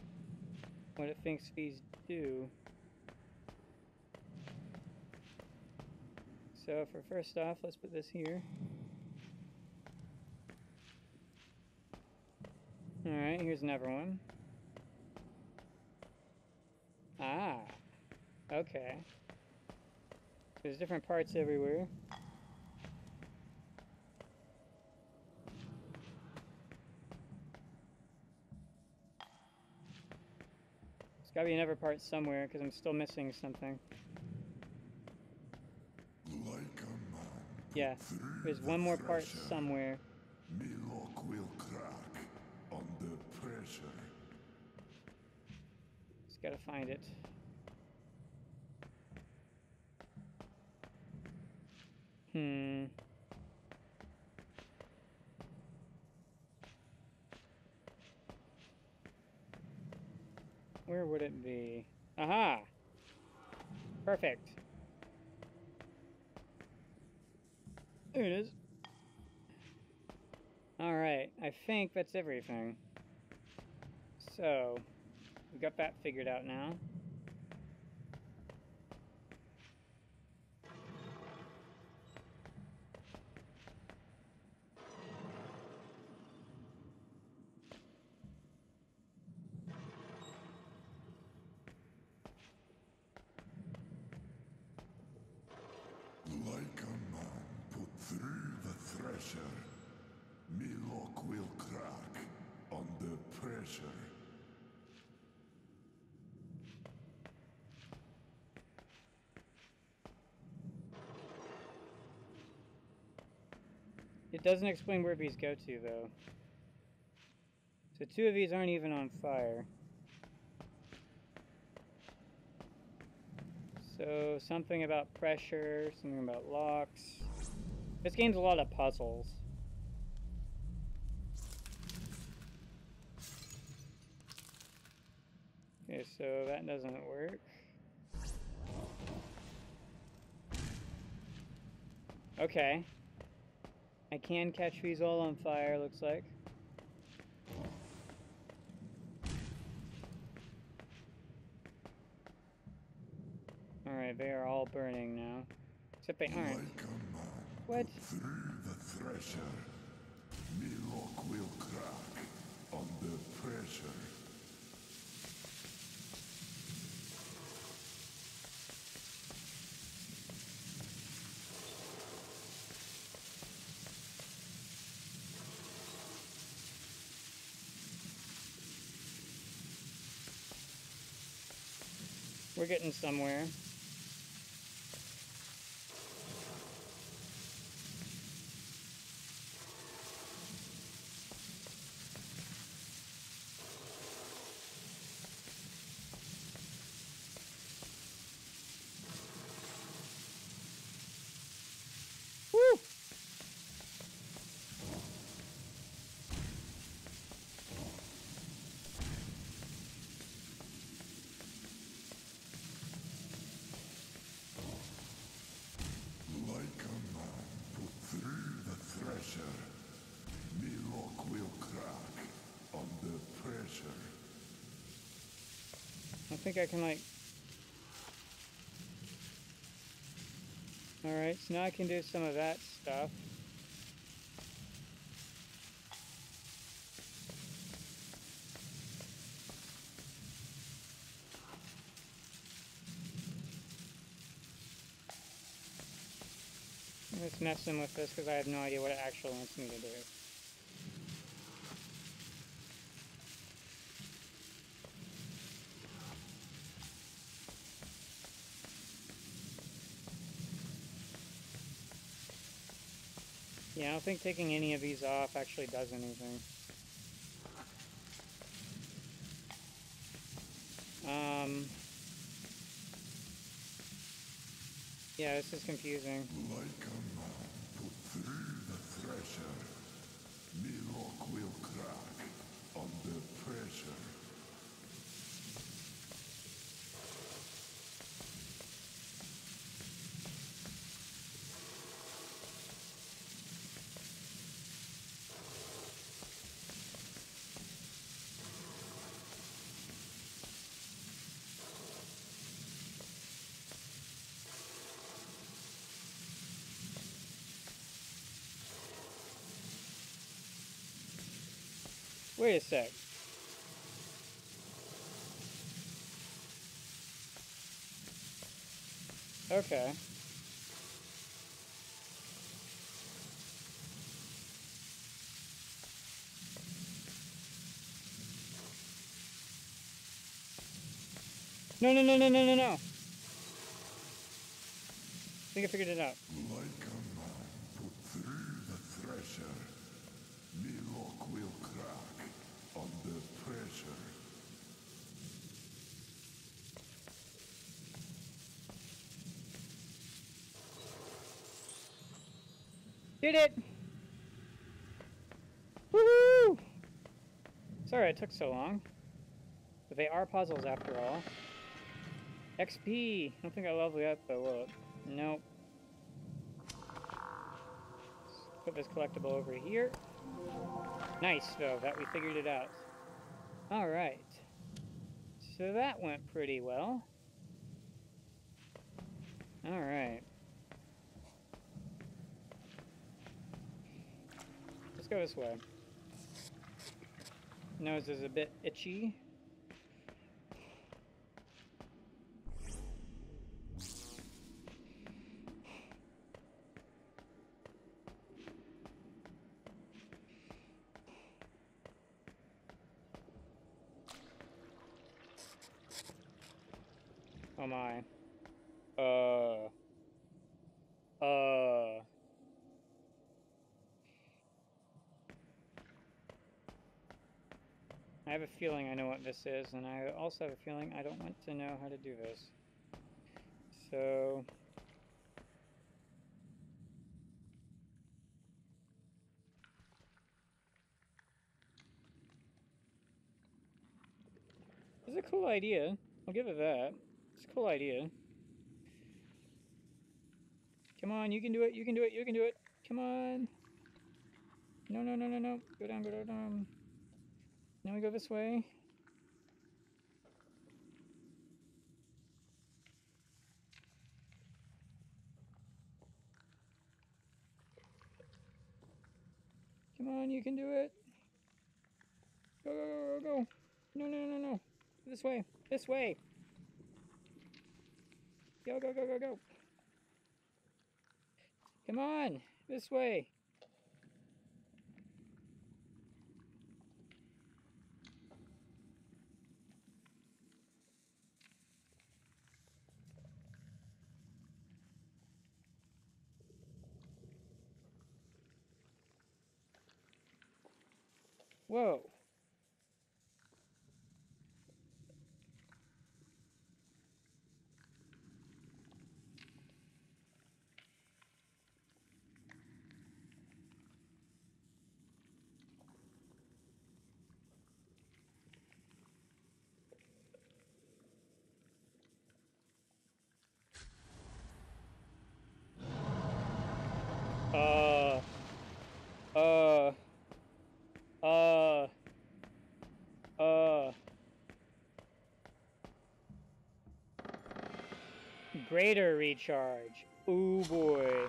what it thinks these do. So for first off, let's put this here. Alright, here's another one. Ah, okay. There's different parts everywhere. Gotta be another part somewhere because I'm still missing something. Like a man Yeah, there's the one more part somewhere. Me lock will crack under pressure. Just gotta find it. Hmm. Where would it be? Aha! Perfect. There it is. Alright, I think that's everything. So, we've got that figured out now. Like a man put through the thresher, me lock will crack under pressure. It doesn't explain where these go to, though. So two of these aren't even on fire. So something about pressure, something about locks. This game's a lot of puzzles. Okay, so that doesn't work. Okay. I can catch these all on fire, looks like. Alright, they are all burning now. Except they aren't. What? through the thresher, me lock will crack under pressure. We're getting somewhere. thresher. Me lock will crack under pressure. I think I can like. Alright, so now I can do some of that stuff. Just messing with this because I have no idea what it actually wants me to do. Think taking any of these off actually does anything. Um, yeah, this is confusing. Put through the thresher. Me lock will crack under pressure. Wait a sec. Okay. No, no, no, no, no, no, no. I think I figured it out. Like a man put through the thresher. Me lock will crack under pressure. Did it! Woohoo! Sorry it took so long. But they are puzzles after all. XP! I don't think I leveled up but will it? Nope. Let's put this collectible over here. Nice though, that we figured it out. Alright. So that went pretty well. Alright. Let's go this way. Nose is a bit itchy. Have a feeling I know what this is, and I also have a feeling I don't want to know how to do this. So... It's a cool idea. I'll give it that. It's a cool idea. Come on, you can do it, you can do it, you can do it. Come on. No, no, no, no, no. Go down, go down, down. Now we go this way. Come on, you can do it. Go, go, go, go, go. No, no, no, no. This way. This way. Go, go, go, go, go. Come on. This way. Whoa. Uh, Greater recharge. Ooh boy.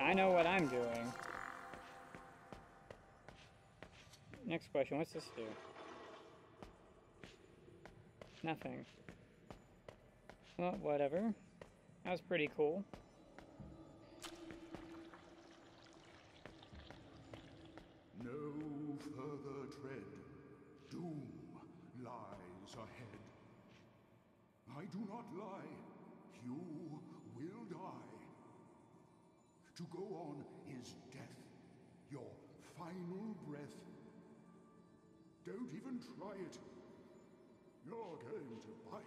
I know what I'm doing. Next question, what's this do? Nothing. Well, whatever. That was pretty cool. To go on is death. Your final breath. Don't even try it. You're going to buy it.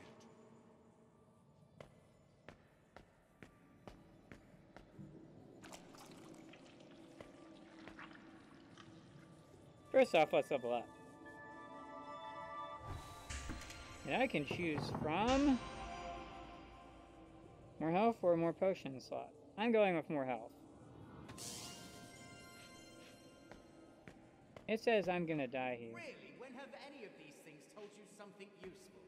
First off, let's level up. And I can choose from more health or more potion slot. I'm going with more health. It says I'm gonna die here. Really? When have any of these things told you something useful?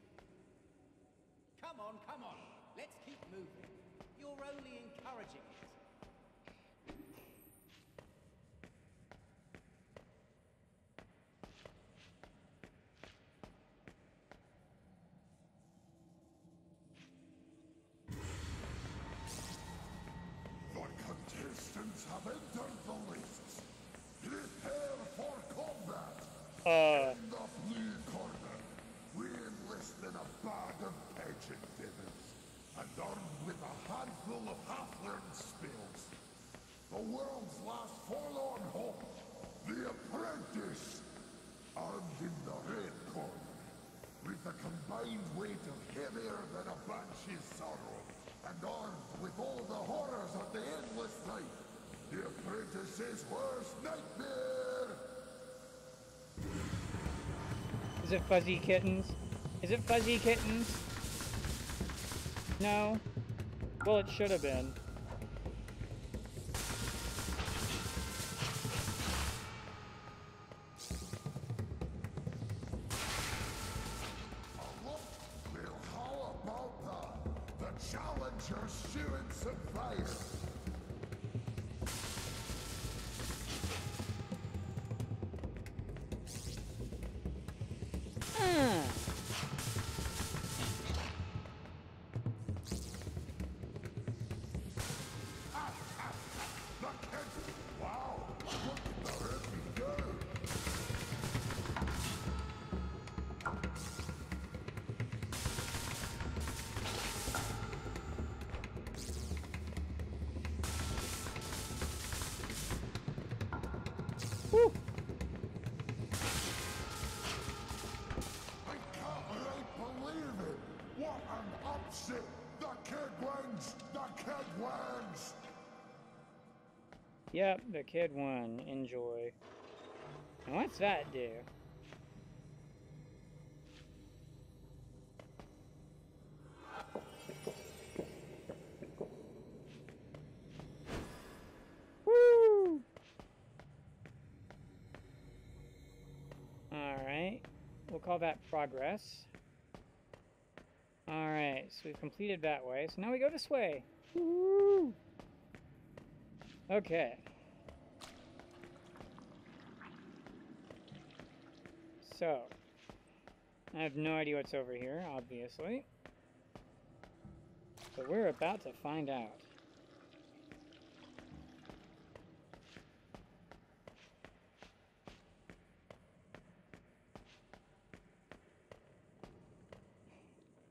Come on, come on. Let's keep moving. You're only encouraging it. The contestants have entered the lists. Prepare for combat. Uh, In the blue corner, we enlist in a bag of pageant dinners, and armed with a handful of half-learned spells. The world's last forlorn hope, the apprentice, armed in the red corner, with the combined weight of heavier than a banshee's sorrow, and armed with all the horrors of the endless night, the apprentice's worst nightmare. is it fuzzy kittens? Is it fuzzy kittens? No. Well, it should have been. The kid one, Enjoy. And what's that do? Alright. We'll call that progress. Alright, so we've completed that way. So now we go this way. Okay. So, I have no idea what's over here, obviously. But we're about to find out.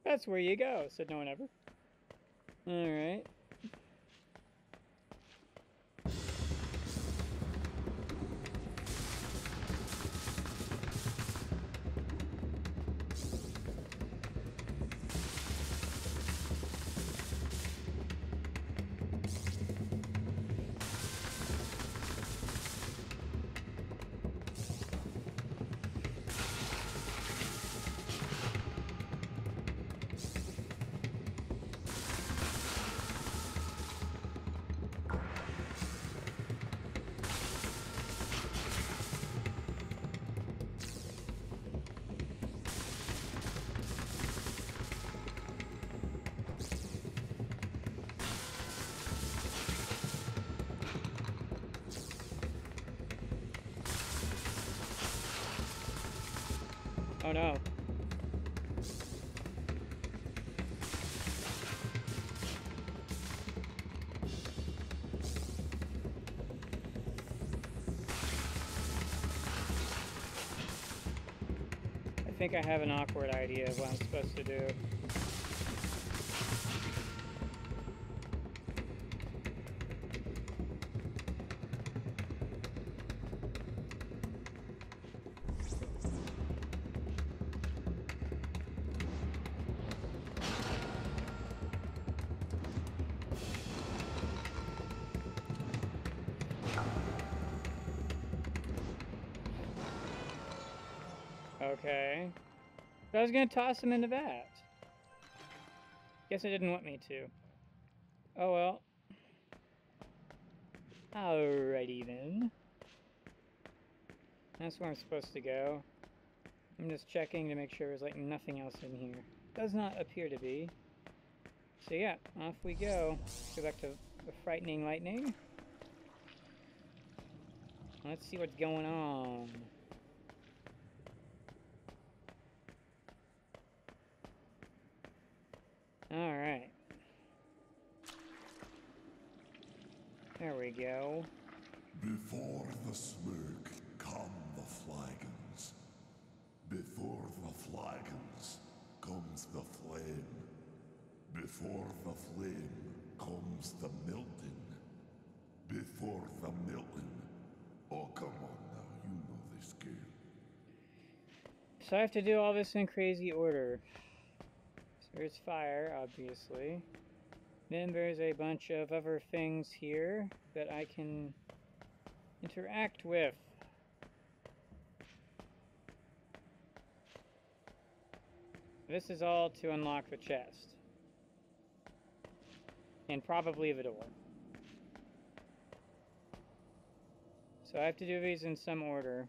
That's where you go, said no one ever. Alright. Think I have an awkward idea of what I'm supposed to do. Gonna toss him into that. Guess it didn't want me to. Oh well. Alrighty then. That's where I'm supposed to go. I'm just checking to make sure there's like nothing else in here. Does not appear to be. So yeah, off we go. Go back to the frightening lightning. Let's see what's going on. Alright. There we go. Before the smoke come the flagons. Before the flagons comes the flame. Before the flame comes the melting. Before the melting. Oh, come on now, you know this game. So I have to do all this in crazy order. There's fire, obviously. Then there's a bunch of other things here that I can interact with. This is all to unlock the chest. And probably the door. So I have to do these in some order.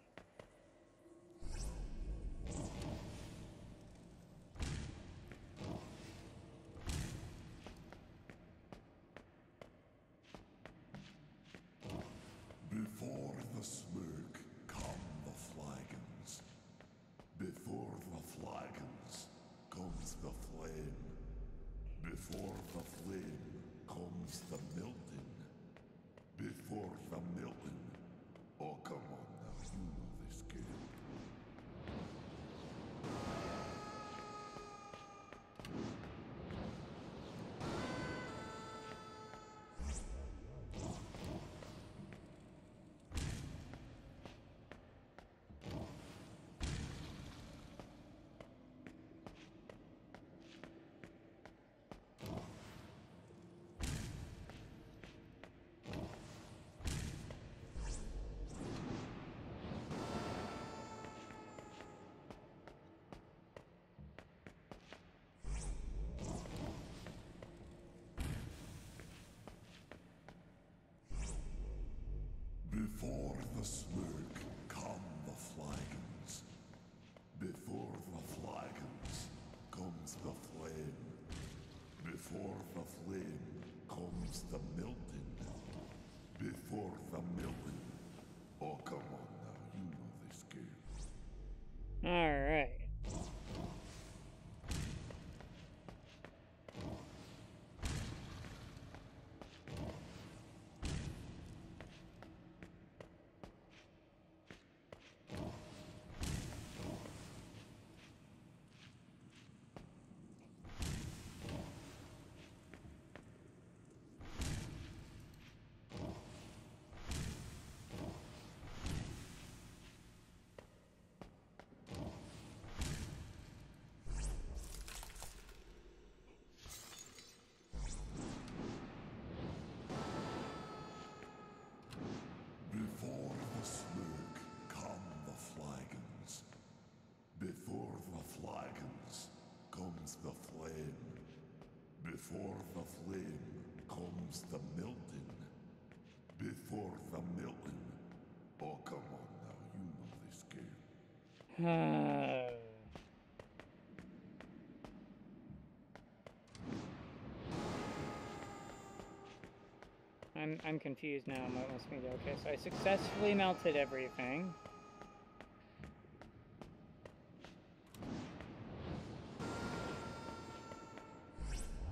Before the smoke come the flagons. Before the flagons comes the flame. Before the flame comes the melting. comes the Milton. Before the Milton. Oh, come on now. You know this game. I'm, I'm confused now on what wants me to do. Okay, so I successfully melted everything.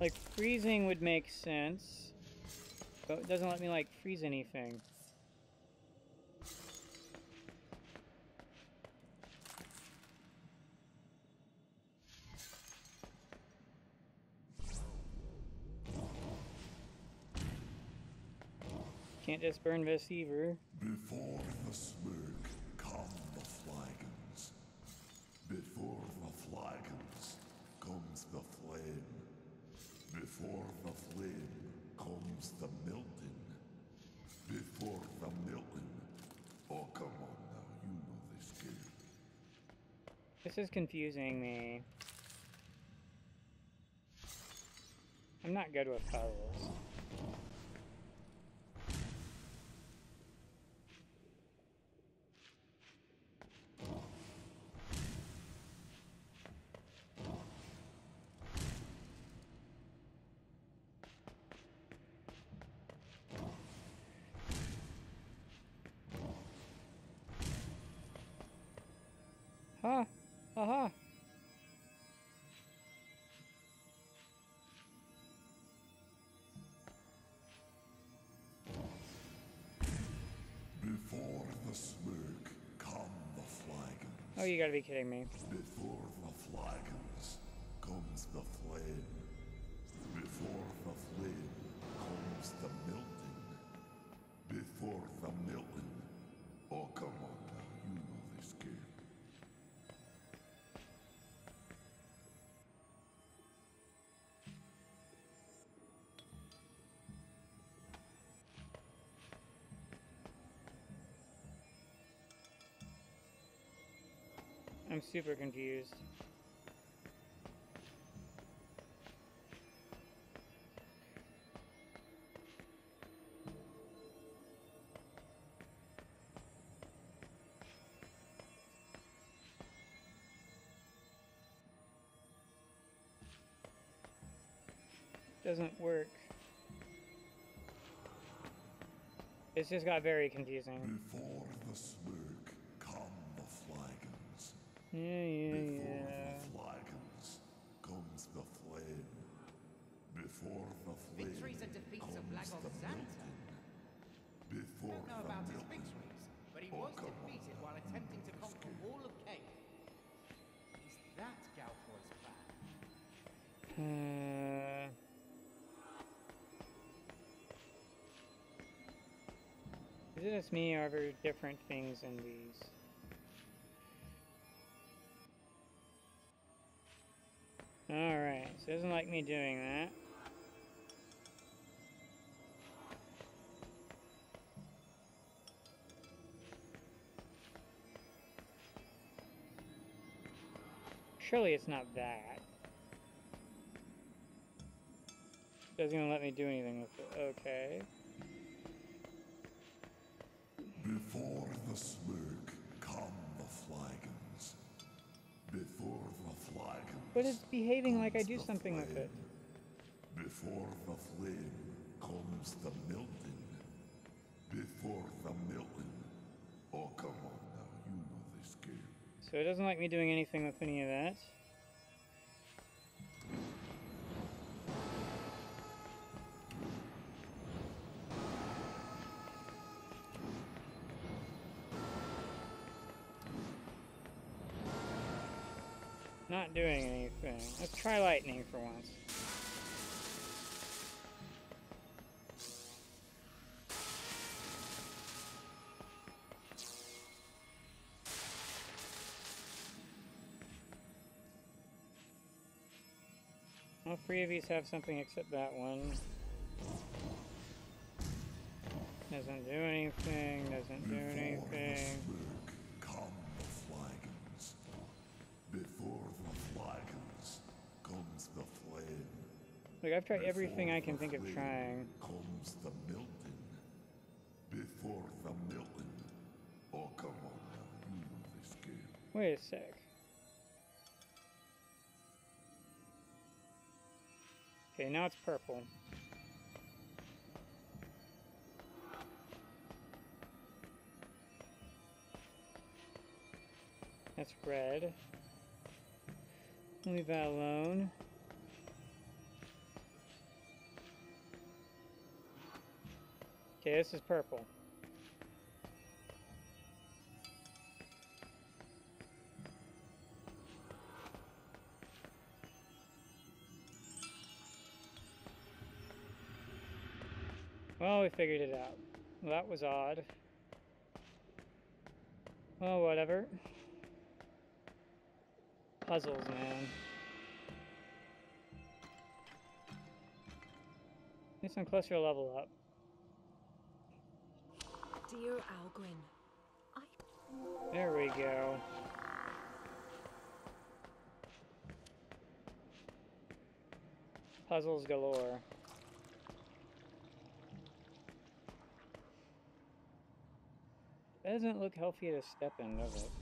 Like, freezing would make sense but it doesn't let me, like, freeze anything. Can't just burn Vesivor. Before the smoke come the flagons. Before the flagons comes the flame. Before the flame comes the melting. Before the melting. Oh, come on now, you know this game. This is confusing me. I'm not good with puzzles. Oh, you gotta be kidding me. I'm super confused. Doesn't work. It's just got very confusing. Before the. Yeah, yeah, Before yeah. the flagons comes the flame. Before the flame Victories and defeats of comes Black the Ops Xanta. melting. I Before don't know the about his victories, but he Oh, was come on defeated while attempting to know conquer all of Cave. Is that Galfoy's plan? Uh, is it just me or are there different things in these? Alright, so doesn't like me doing that. Surely it's not that. Doesn't even let me do anything with it. Okay. But it's behaving like I do something with it. Before the flame comes the melting. Before the melting. Oh, come on now, you know this game. So it doesn't like me doing anything with any of that. Not doing anything. Let's try lightning for once. All three of these have something except that one. Doesn't do anything, doesn't do anything. smoke come the flagons. Before the flagons comes the flame. Look, I've tried everything I can think of trying. Comes the melting. Before the melting. Oh, come on you know this game. Wait a sec. Okay, now it's purple. That's red. Leave that alone. Okay, this is purple. Well, we figured it out. Well, that was odd. Well, whatever. Puzzles, man. Need some closer level up. Dear I There we go. Puzzles galore. Doesn't look healthy to step in, does it?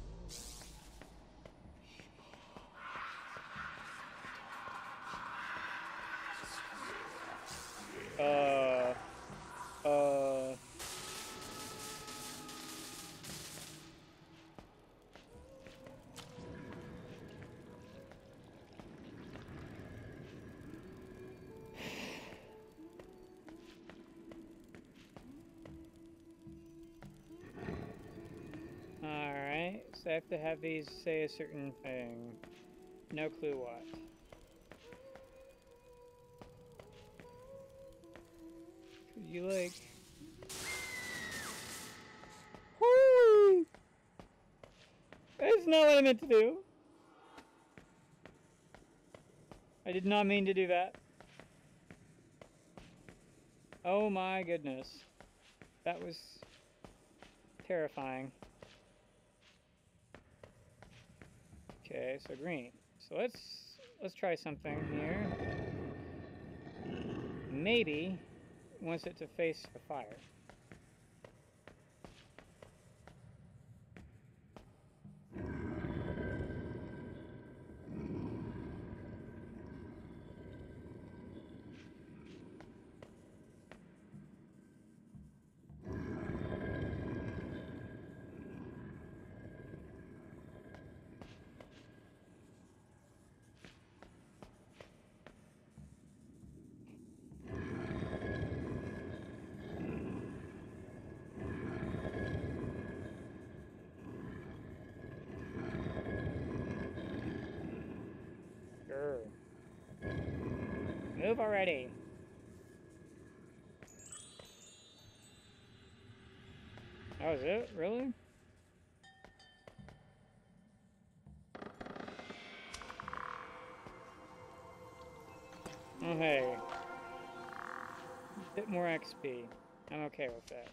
Have to have these say a certain thing. No clue what. Could you like... Whee! That's not what I meant to do! I did not mean to do that. Oh my goodness. That was terrifying. Okay, so green. So let's let's try something here. Maybe wants it to face the fire. Grr. Move already. That was it? Really? Oh, okay. Bit more XP. I'm okay with that.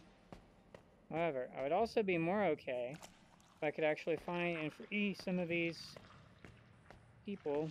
However, I would also be more okay if I could actually find and free some of these people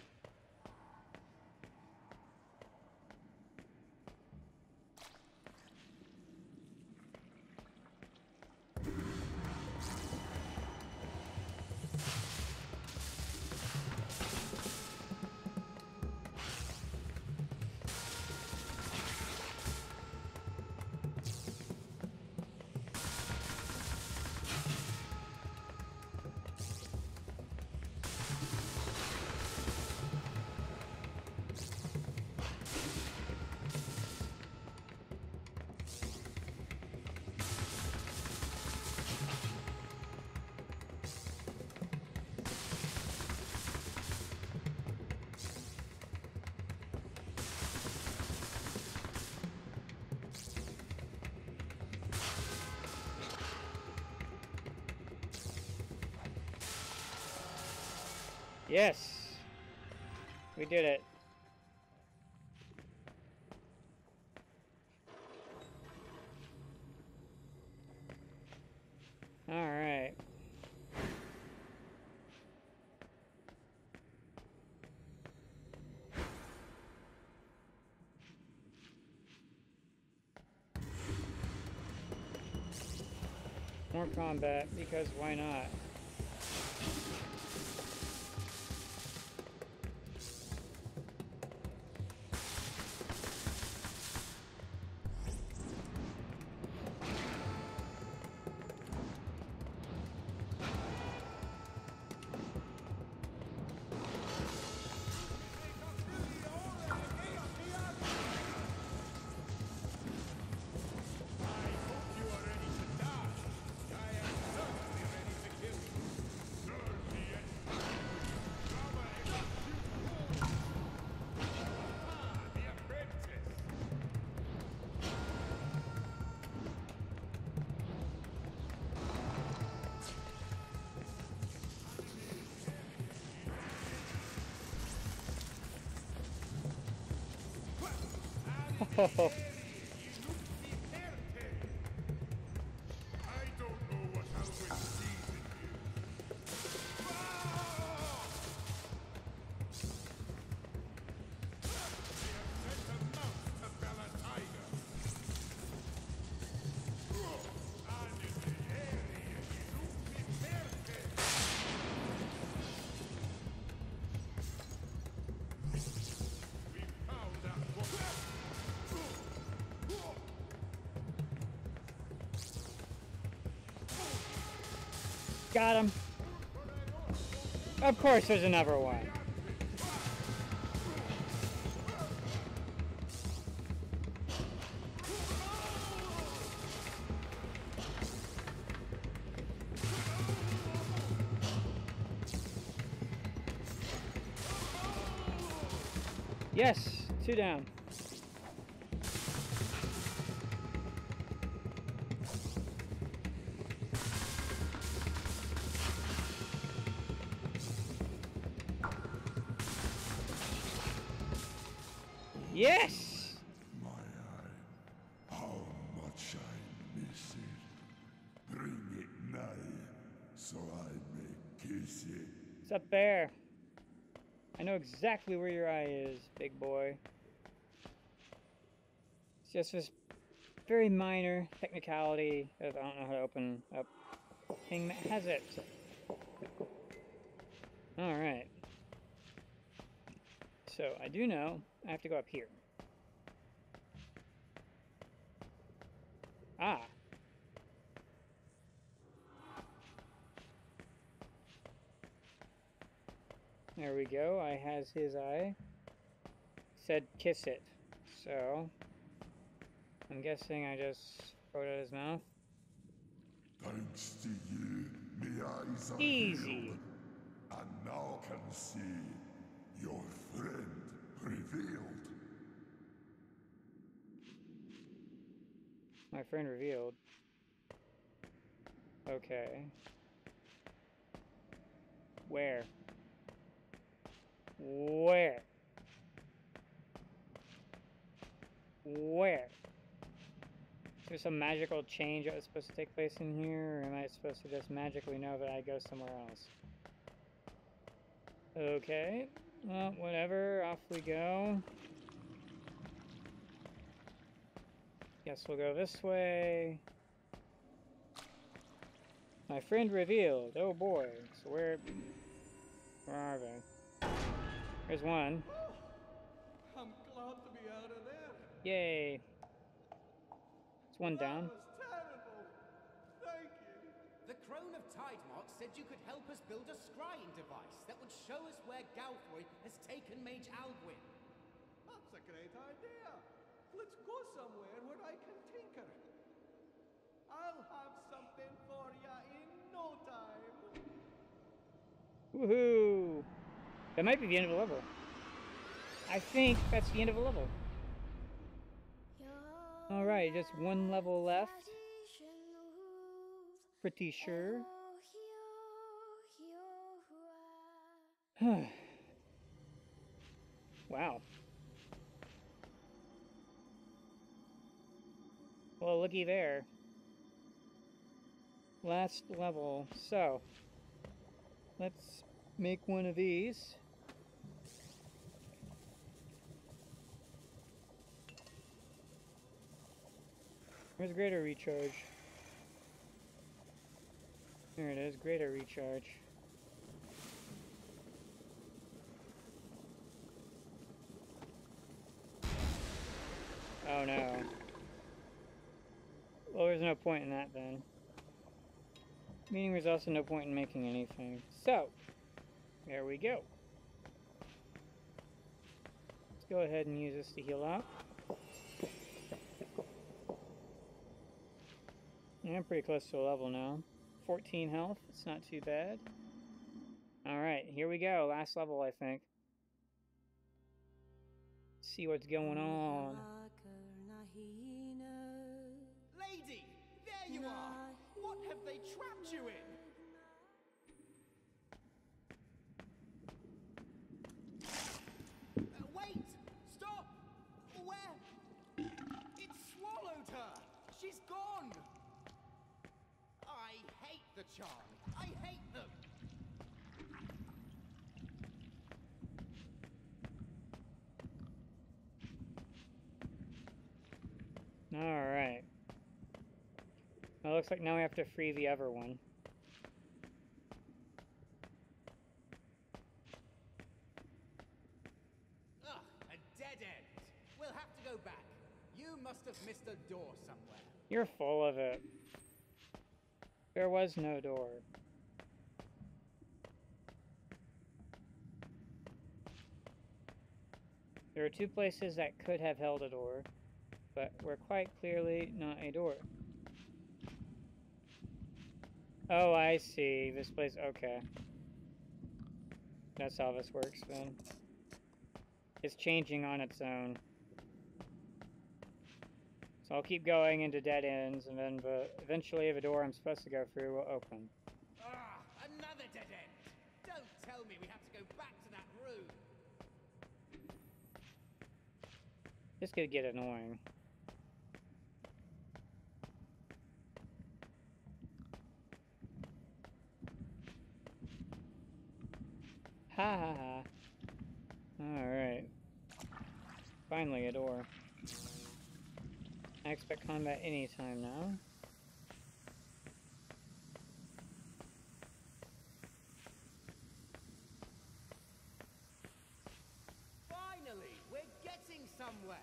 combat, because why not? Ho ho. Got him. Of course, there's another one. Yes, two down. Exactly where your eye is, big boy. It's just this very minor technicality of I don't know how to open up thing that has it. Alright. So I do know I have to go up here. His eye. Said kiss it. So I'm guessing I just it at his mouth. Thanks to you, my eyes are Easy. healed, and now can see your friend revealed. My friend revealed. Okay. Where? Where? Where? Is there some magical change that was supposed to take place in here, or am I supposed to just magically know that I go somewhere else? Okay. Well, whatever. Off we go. Guess we'll go this way. My friend revealed. Oh boy. So where where are they? There's one. I'm glad to be out of there. Yay. It's one down. was terrible. Thank you. The Crone of Tidemark said you could help us build a scrying device that would show us where Galfroy has taken Mage Alwyn. That's a great idea. Let's go somewhere where I can tinker. I'll have something for ya in no time. Woohoo! That might be the end of the level. I think that's the end of the level. Alright, just one level left. Pretty sure. wow. Well, looky there. Last level. So, let's make one of these. Where's greater recharge? There it is, greater recharge. Oh no. Well, there's no point in that then. Meaning there's also no point in making anything. So, there we go. Let's go ahead and use this to heal up. I'm pretty close to a level now. 14 health, it's not too bad. Alright, here we go. Last level, I think. See what's going on. Lady, there you are. What have they trapped you in? Charm. I hate them. Alright. Well, looks like now we have to free the other one. Ugh, a dead end. We'll have to go back. You must have missed a door somewhere. You're full of it. There was no door. There are two places that could have held a door, but were quite clearly not a door. Oh, I see. This place, okay. That's how this works then. It's changing on its own. I'll keep going into dead ends, and then the, eventually the door I'm supposed to go through will open. Ah, another dead end. Don't tell me we have to go back to that room. This could get annoying. Ha ha ha. Alright. Finally a door. I expect combat anytime now. Finally, we're getting somewhere.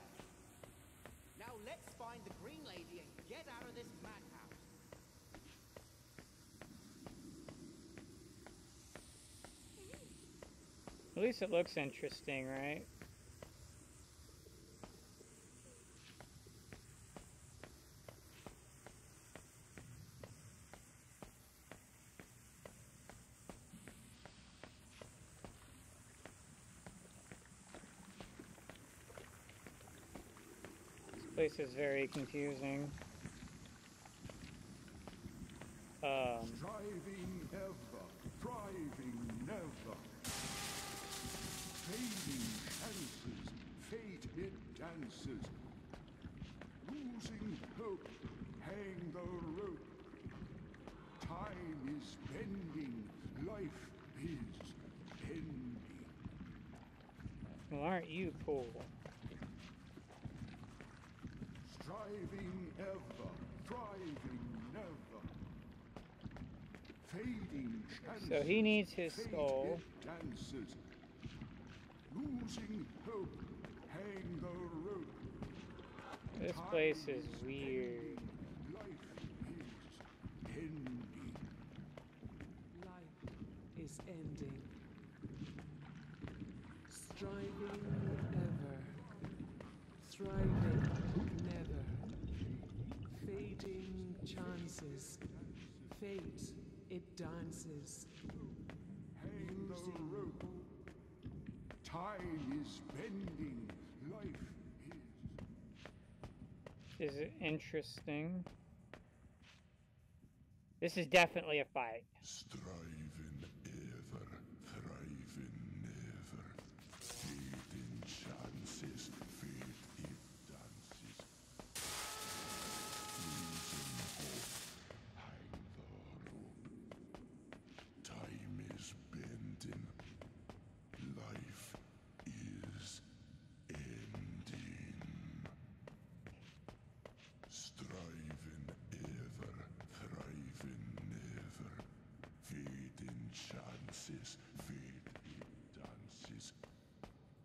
Now let's find the Green Lady and get out of this madhouse. At least it looks interesting, right? Place is very confusing. Um, Striving ever, thriving never. Fading chances, fate it dances. Losing hope, hang the rope. Time is bending, life is ending. well, aren't you cool? Striving ever, thriving never. Fading chances. So he needs his fate skull. dances. Losing hope, hang the rope. This Time place is weird. Life is ending. Life is ending. Striving ever. Thriving never. Fading chances. Fate, it dances. Hang the rope. Time is bending. Life is. Is it interesting? This is definitely a fight. Striving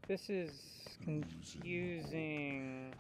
This is confusing.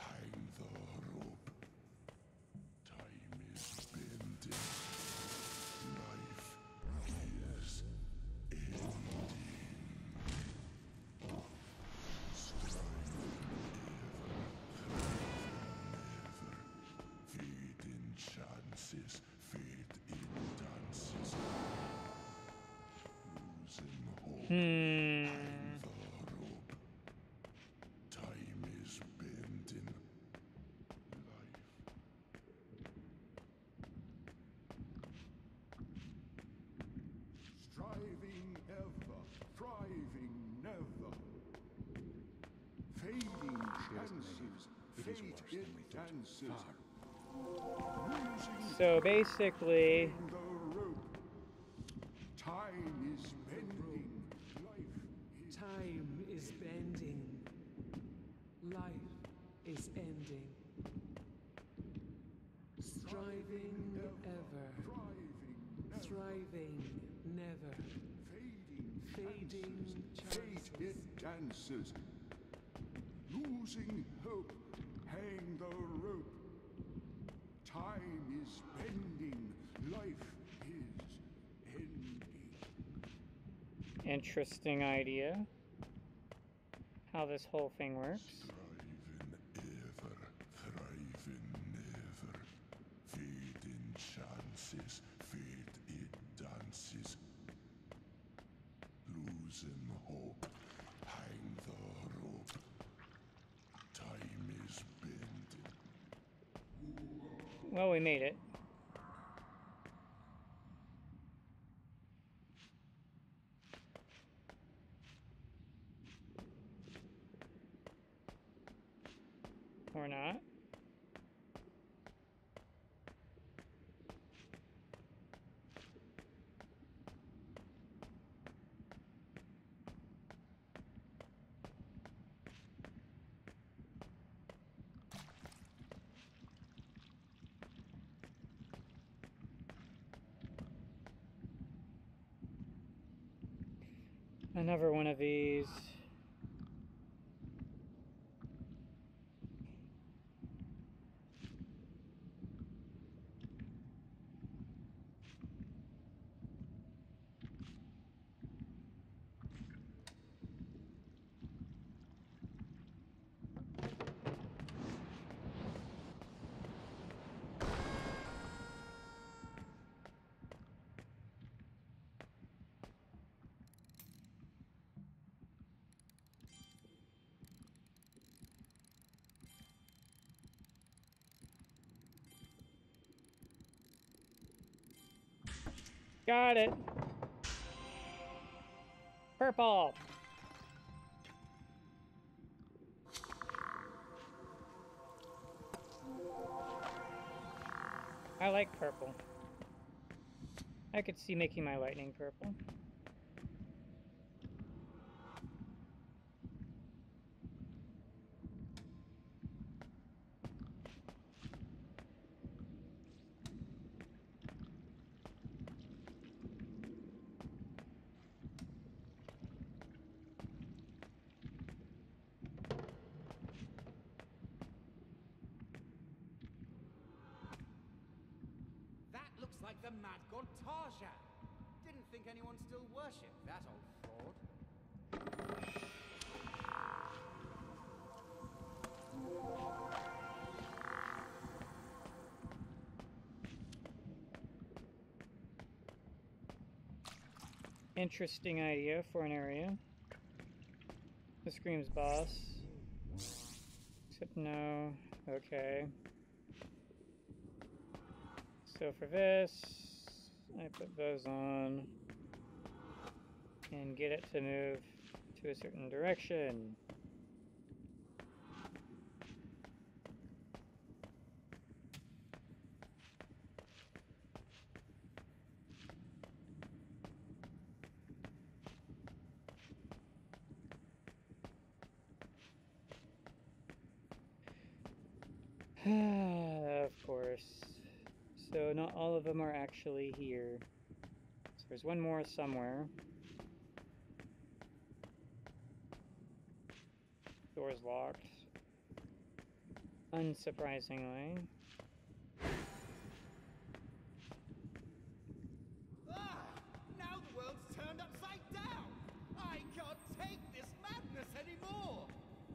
So basically, the rope. Striving ever. Thriving, Thriving never. fading, Fading Fate it dances. Losing hope, hang the rope. Time is bending, life is ending. Interesting idea. How this whole thing works. Ever, never. Fading chances, it dances. Losing hope, hang the rope. Time is bending. Well, we made it. Or not. Another one of these. Got it. Purple. I like purple. I could see making my lightning purple. Interesting idea for an area. The screams boss. Except no. Okay. So for this, I put those on and get it to move to a certain direction. of course. So not all of them are actually here. So there's one more somewhere. Door's locked. Unsurprisingly. Ah! Now the world's turned upside down! I can't take this madness anymore!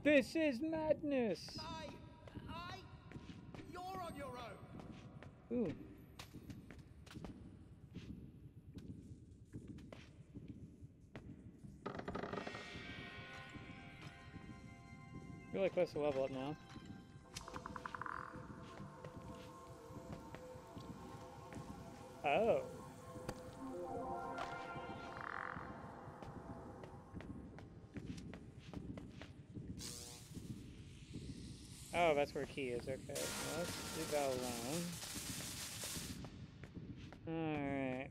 This is madness! I... I... You're on your own! Ooh. Really close to level up now. Oh. Oh, that's where key is. Okay, let's leave that alone. Alright.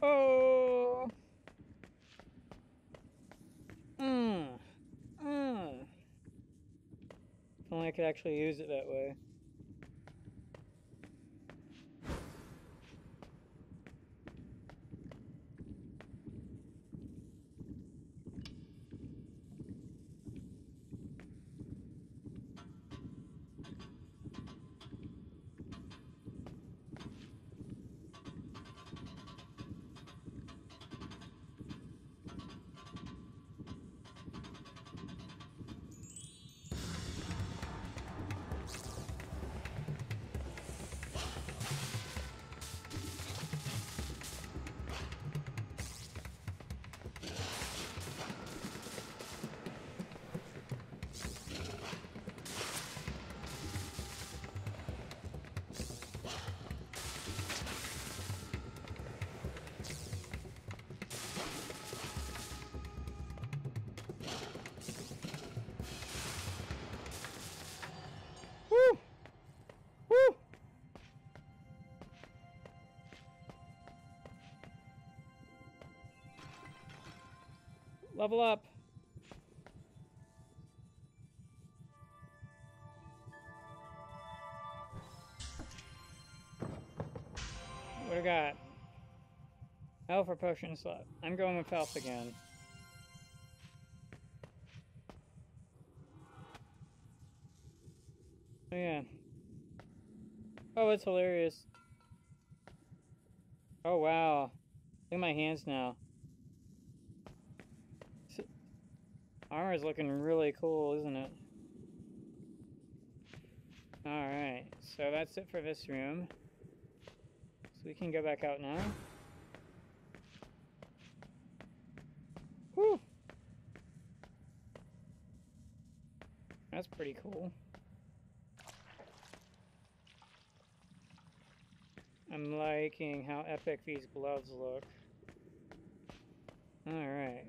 Oh. Mmm. Mmm. If only I could actually use it that way. Level up. What do we got? Health or potion slot. I'm going with health again. Oh, yeah. Oh, it's hilarious. Oh, wow. Look at my hands now. Is looking really cool, isn't it? Alright, so that's it for this room. So we can go back out now. Whew! That's pretty cool. I'm liking how epic these gloves look. Alright.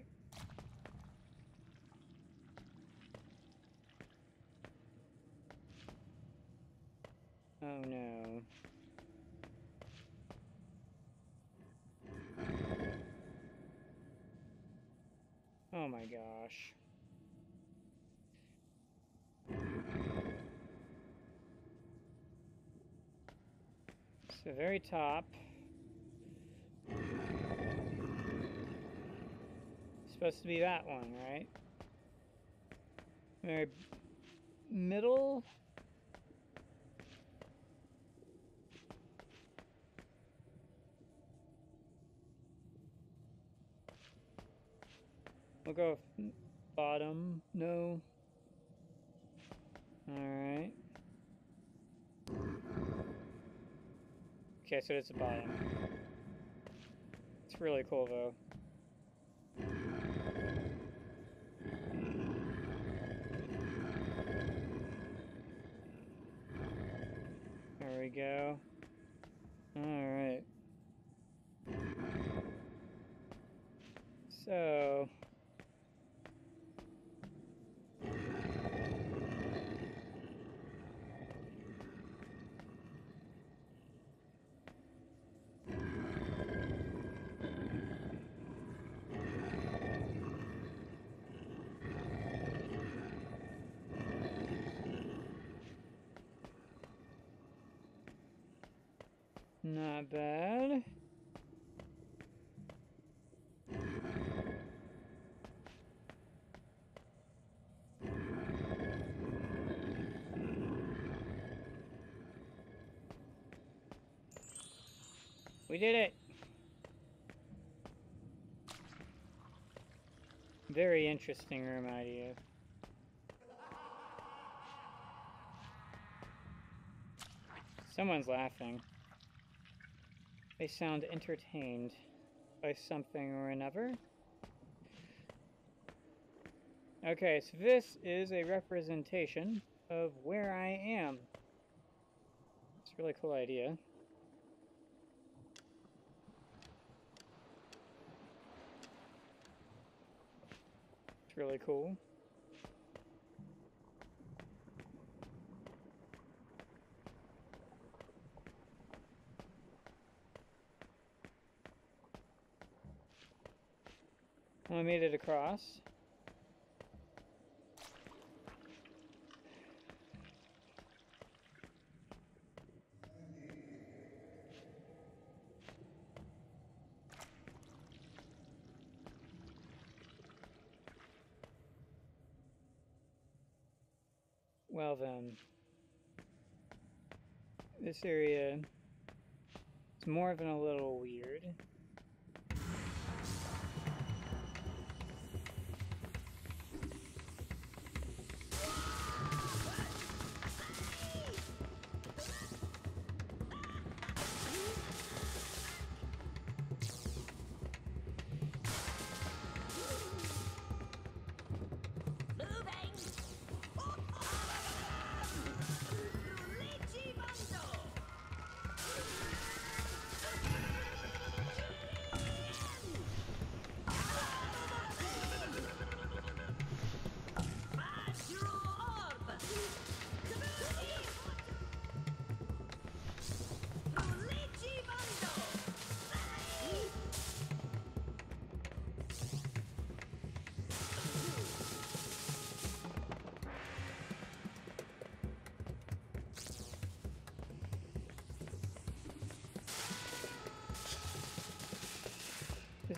Oh no. Oh my gosh. It's the very top. Supposed to be that one, right? Very middle. We'll go bottom. No. Alright. Okay, so it's a bottom. It's really cool though. There we go. Alright. So... Not bad. We did it! Very interesting room idea. Someone's laughing. They sound entertained by something or another. Okay, so this is a representation of where I am. It's a really cool idea. It's really cool. I made it across. Well then, this area is more than a little weird.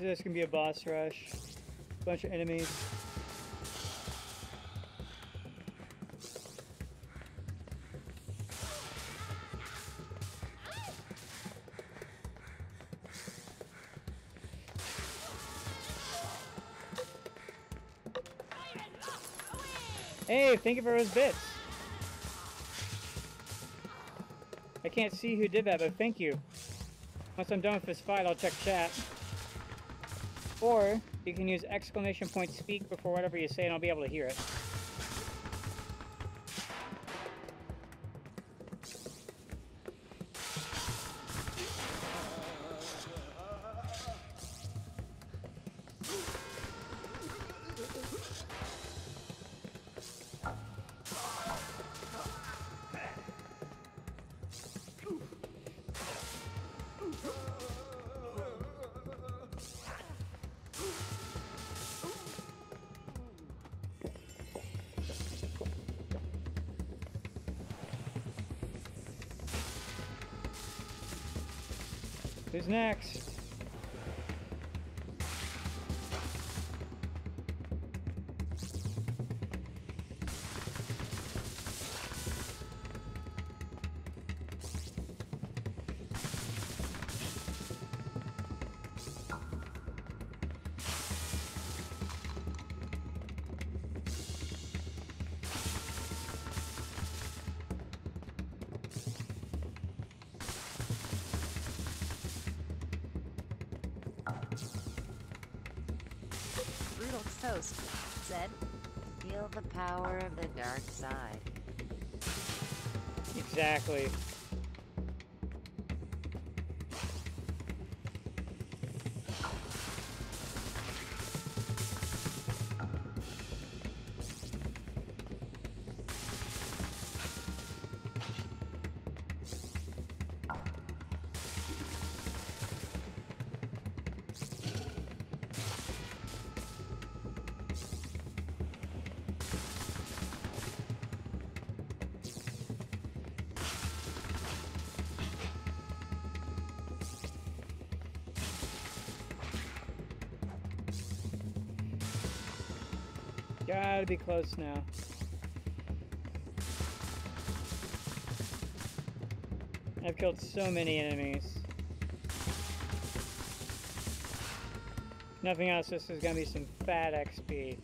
This is gonna be a boss rush. Bunch of enemies. Hey, thank you for those bits. I can't see who did that, but thank you. Once I'm done with this fight, I'll check chat. Or you can use exclamation point speak before whatever you say and I'll be able to hear it. Who's next? Gotta be close now. I've killed so many enemies. Nothing else, this is gonna be some fat XP.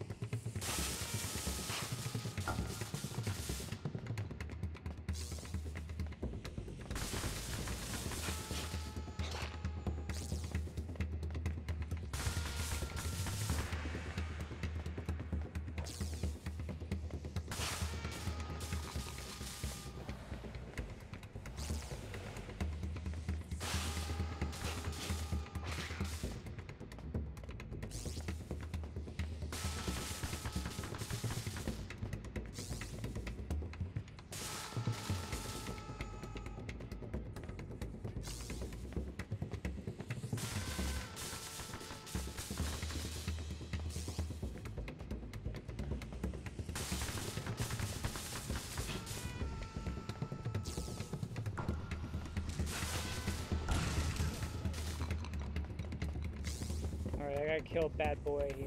Bad boy here.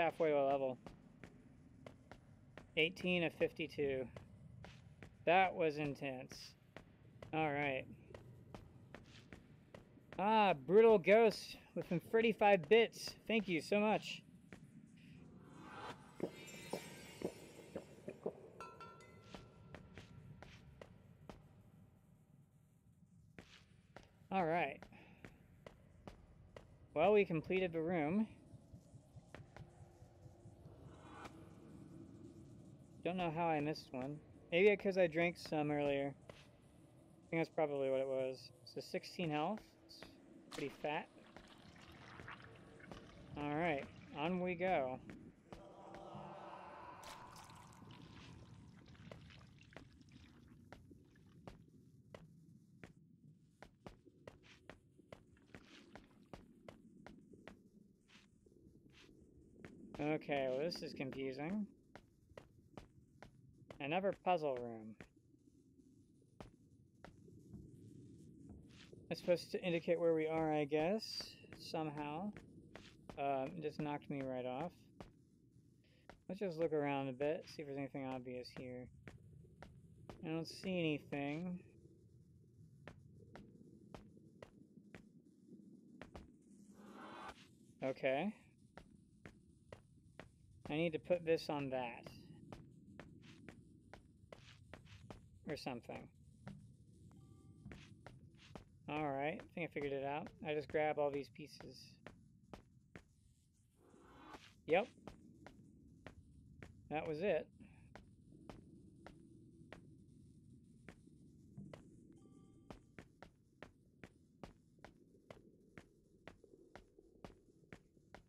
Halfway level. 18 of 52. That was intense. Alright. Ah, Brutal Ghost with some 35 bits. Thank you so much. Alright. Well, we completed the room. Know how I missed one. Maybe because I drank some earlier. I think that's probably what it was. So 16 health. It's pretty fat. Alright, on we go. Okay, well this is confusing. Puzzle room. That's supposed to indicate where we are, I guess, somehow. Um, it just knocked me right off. Let's just look around a bit, see if there's anything obvious here. I don't see anything. Okay. I need to put this on that. Or something. Alright, I think I figured it out. I just grab all these pieces. Yep. That was it.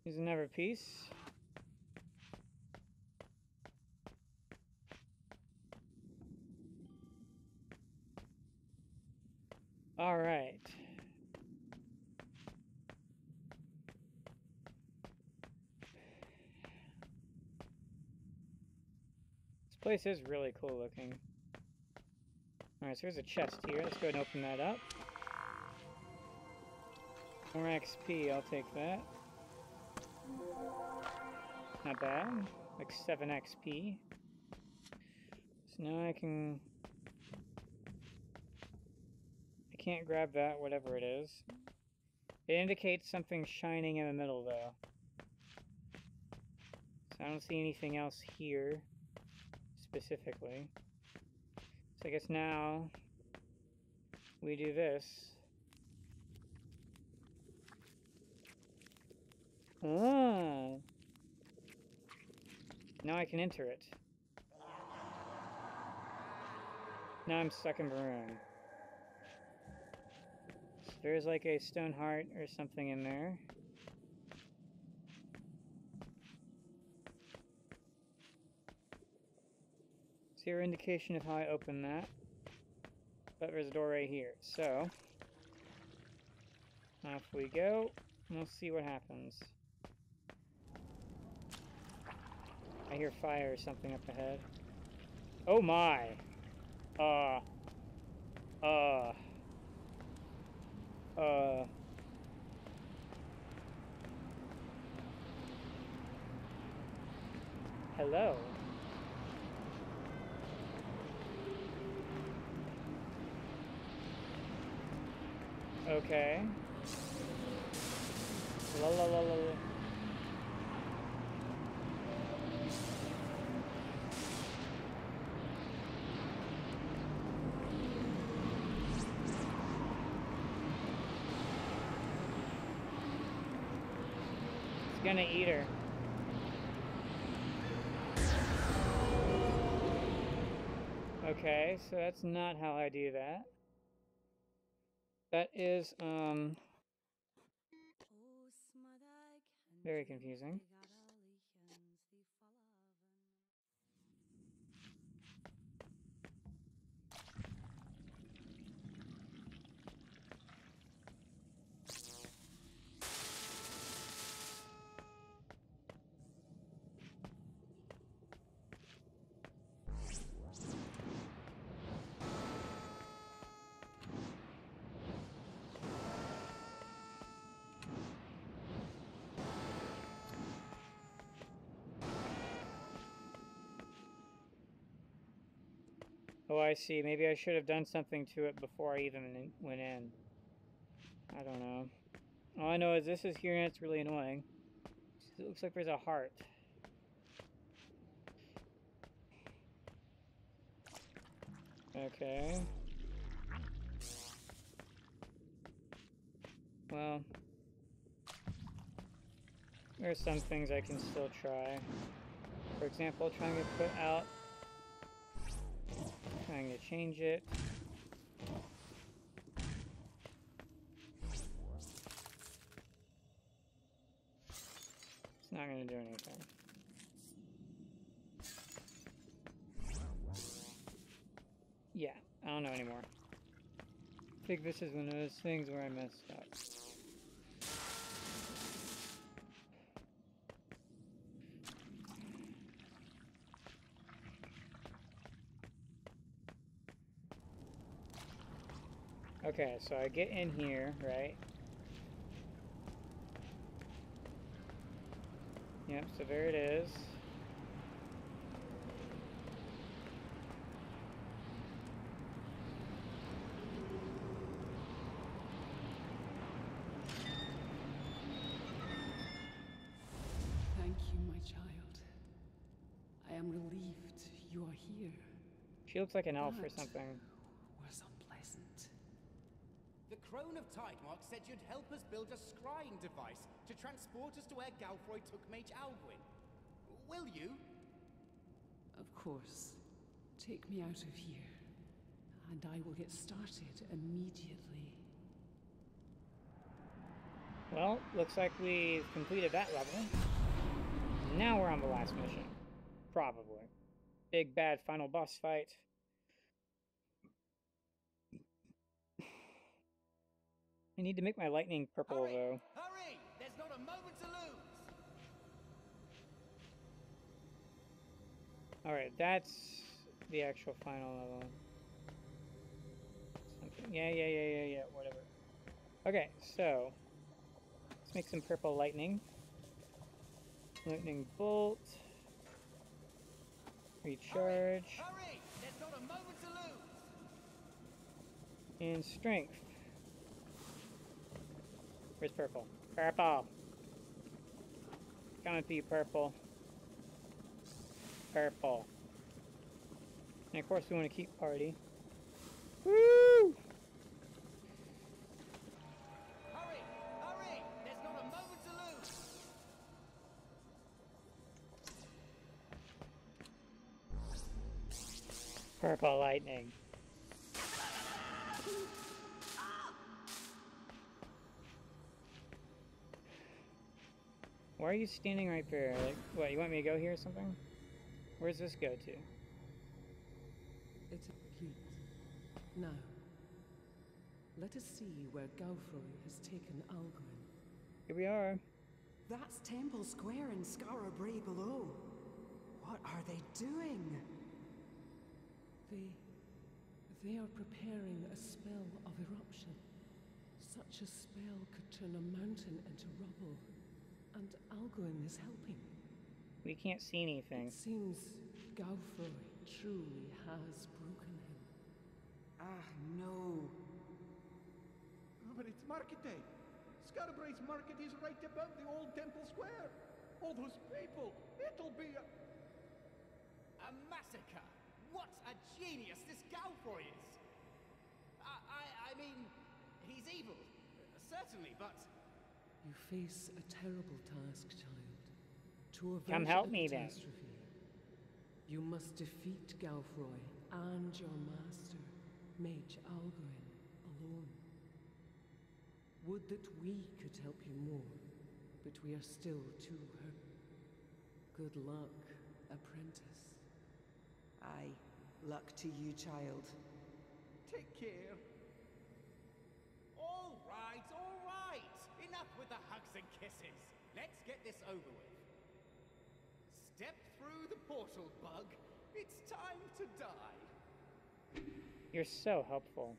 Here's another piece. All right. This place is really cool looking. Alright, so there's a chest here. Let's go and open that up. More XP, I'll take that. Not bad. Like 7 XP. So now I can I can't grab that, whatever it is. It indicates something shining in the middle, though. So I don't see anything else here, specifically. So I guess now we do this. Oh! Now I can enter it. Now I'm stuck in Baroon. There's like a stone heart or something in there. Zero indication of how I open that. But there's a door right here. So, off we go. We'll see what happens. I hear fire or something up ahead. Oh my! Uh. Uh. Uh. Hello. Okay. La la la la la. It's gonna eat her. Okay, so that's not how I do that. That is um very confusing. Oh, I see. Maybe I should have done something to it before I even went in. I don't know. All I know is this is here and it's really annoying. It looks like there's a heart. Okay. Well, there's some things I can still try. For example, trying to put out trying to change it. It's not going to do anything. Yeah, I don't know anymore. I think this is one of those things where I messed up. Okay, so I get in here, right? Yep, so there it is. Thank you, my child. I am relieved you are here. She looks like an elf or something. Was unpleasant. The Crone of Tidemark said you'd help us build a scrying device to transport us to where Galfroy took Mage Alguin. Will you? Of course. Take me out of here. And I will get started immediately. Well, looks like we've completed that level. Now we're on the last mission. Probably. Big bad final boss fight. I need to make my lightning purple Hurry! though. Hurry! There's not a moment to lose! Alright, that's the actual final level. Something. Yeah, yeah, yeah, yeah, yeah, whatever. Okay, so let's make some purple lightning. Lightning bolt. Recharge. Hurry! There's not a moment to lose! And strength. Where's purple? Purple! Coming for you, purple. Purple. And of course we want to keep party. Woo! Hurry! Hurry! There's not a moment to lose! Purple lightning. Why are you standing right there? Like, what, you want me to go here or something? Where's this go to? It's a complete. Now, let us see where Galfroy has taken Alguin. Here we are. That's Temple Square in Skara Brae below. What are they doing? They. they are preparing a spell of eruption. Such a spell could turn a mountain into rubble. And Alguin is helping. We can't see anything. It seems Galfroy truly has broken him. Ah, no. Oh, but it's market day. Skara Brae's market is right above the old temple square. All those people. It'll be a... A massacre! What a genius this Galfroy is! I, I, I mean, he's evil, certainly, but You face a terrible task, child. To avert Come help me then. You must defeat Galfroy and your master, Mage Alguin, alone. Would that we could help you more, but we are still too hurt. Good luck, apprentice. Aye, luck to you, child. Take care. All right, all right. Enough with the hugs and kisses. Let's get this over with. Step through the portal, Bug. It's time to die. You're so helpful.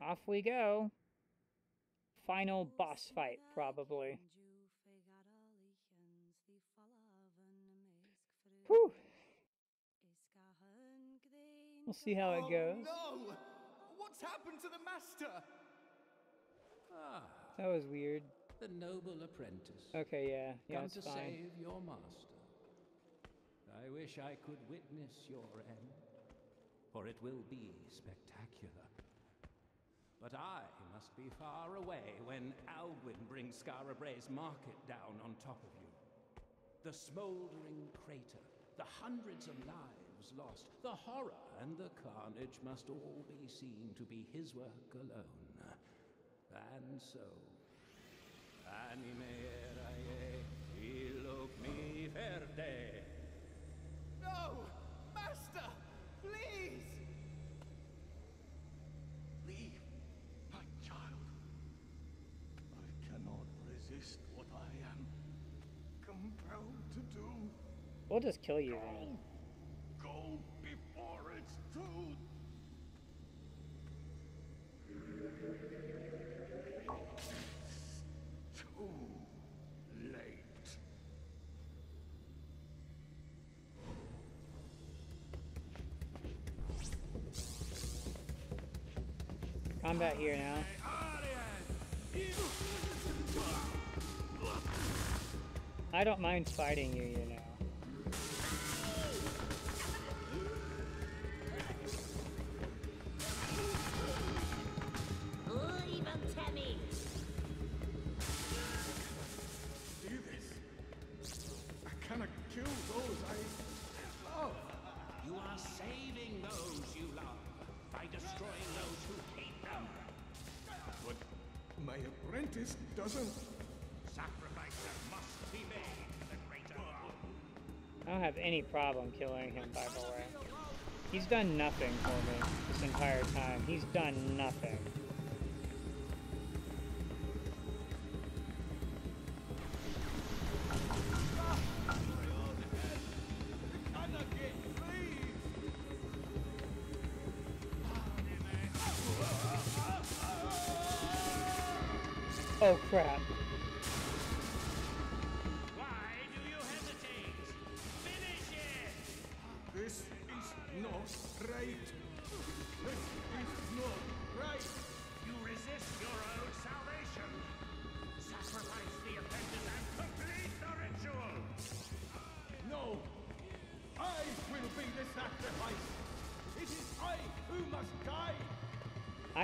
Off we go. Final boss fight, probably. Whew. We'll see how it Oh, goes. No! What's happened to the master? That was weird. the noble apprentice. Okay, yeah, yeah, Come to fine. save your master. I wish I could witness your end, for it will be spectacular. But I must be far away when Alguin brings Skara Brae's market down on top of you. The smoldering crater, the hundreds of lives lost, the horror and the carnage must all be seen to be his work alone. And so, anime erae illuc mi verde. No! Master! Please! Leave, my child. I cannot resist what I am compelled to do. We'll just kill you then. Go, Combat here now. I don't mind fighting you, you know. Problem killing him, by the way. He's done nothing for me this entire time. He's done nothing.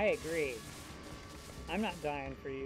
I agree. I'm not dying for you.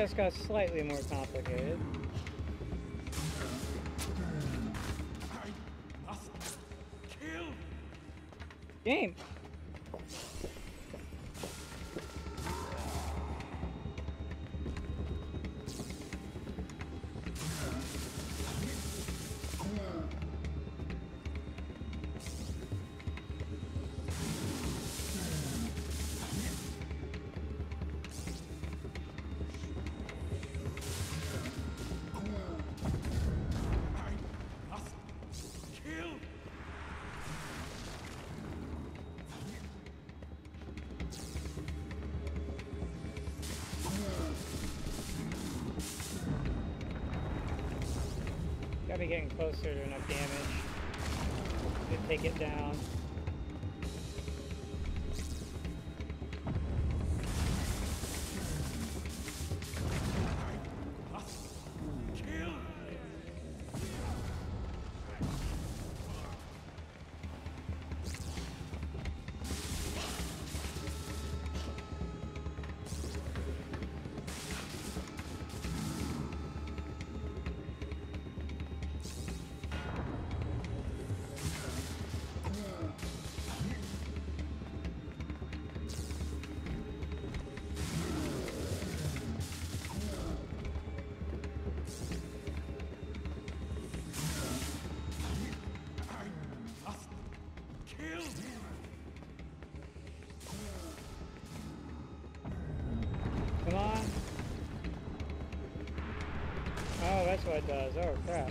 Just got slightly more complicated. Getting closer to enough damage to take it down. It does. Oh, crap.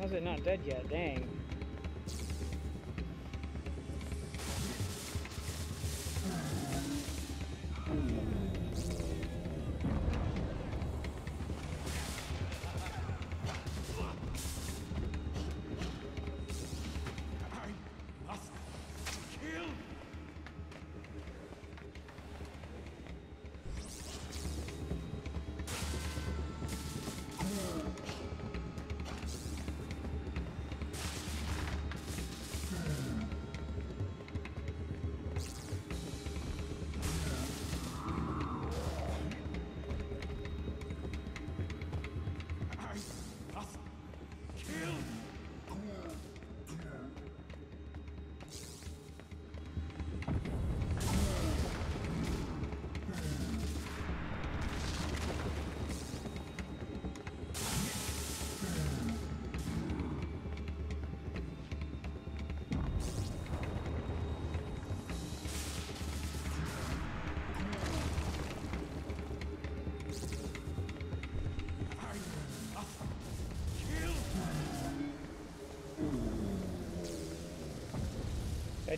How's it not dead yet? Dang.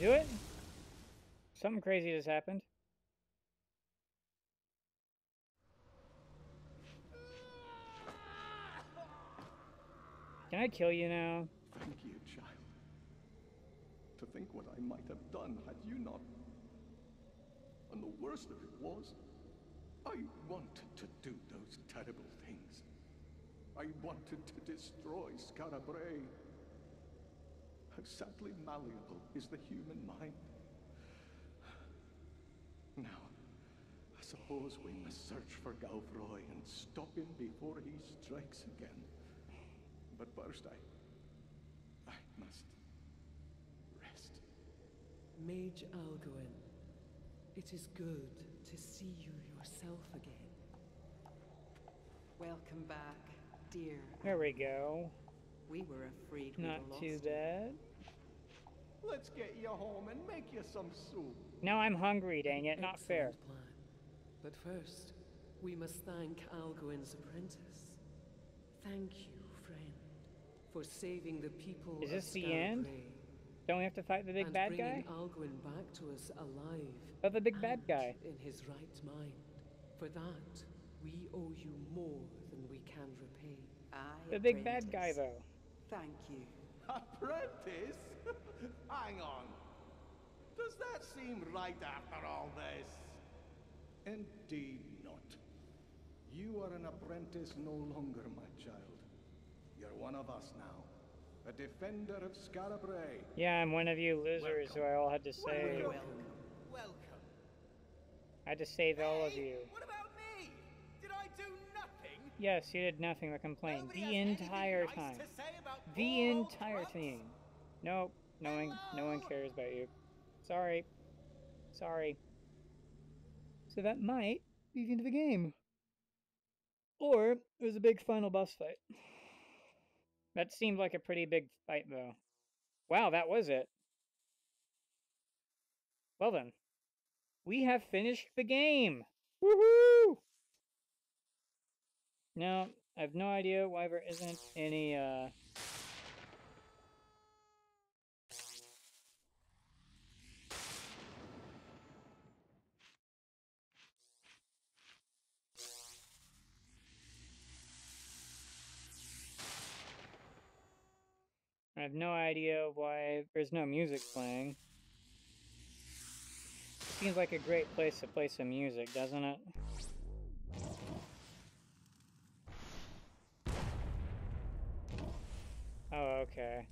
Do it? Something crazy just happened. Can I kill you now? Thank you, child. To think what I might have done had you not. And the worst of it was, I wanted to do those terrible things. I wanted to destroy Skara Brae. How sadly is the human mind. Now, I suppose we must search for Galfroy and stop him before he strikes again. But first, I. I must. rest. Mage Alguin, it is good to see you yourself again. Welcome back, dear. There we go. We were afraid we Not lost too you. Bad. Let's get you home and make you some soup. Now I'm hungry, dang it. Not fair. Plan. But first, we must thank Alguin's apprentice. Thank you, friend, for saving the people Is of this the end? Don't we have to fight the big and bad guy? Alguin back to us alive. But the big bad guy. In his right mind. For that, we owe you more than we can repay. Aye, The big bad guy, though. Thank you. Apprentice? Hang on. Does that seem right after all this? Indeed not. You are an apprentice no longer, my child. You're one of us now. A defender of Skara Brae. Yeah, I'm one of you losers who I all had to save. Welcome. Welcome. I had to save all of you. What about me? Did I do nothing? Yes, you did nothing but complain. Nobody The has anything entire nice time. to say about The entire Krux? time. Nope. No one, no one cares about you. Sorry. Sorry. So that might be the end of the game. Or it was a big final boss fight. That seemed like a pretty big fight, though. Wow, that was it. Well then, we have finished the game. Woohoo! Now, I have no idea why there isn't any, uh... I have no idea why there's no music playing. Seems like a great place to play some music, doesn't it? Oh, okay.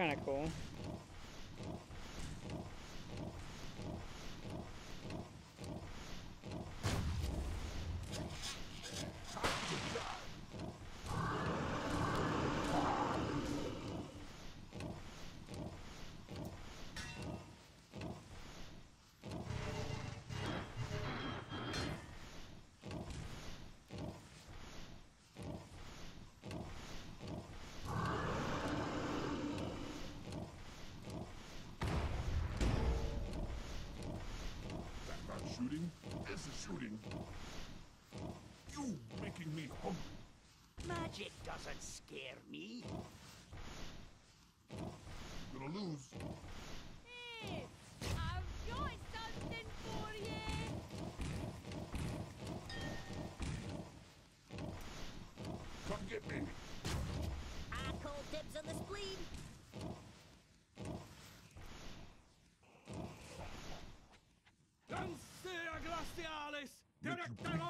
Kind of cool. Shooting is a shooting. You making me hungry. Magic doesn't scare me. You're gonna lose. Hey, I've got something for you. Come get me. I call dibs on the spleen. Lancia glacialis directorola! Can't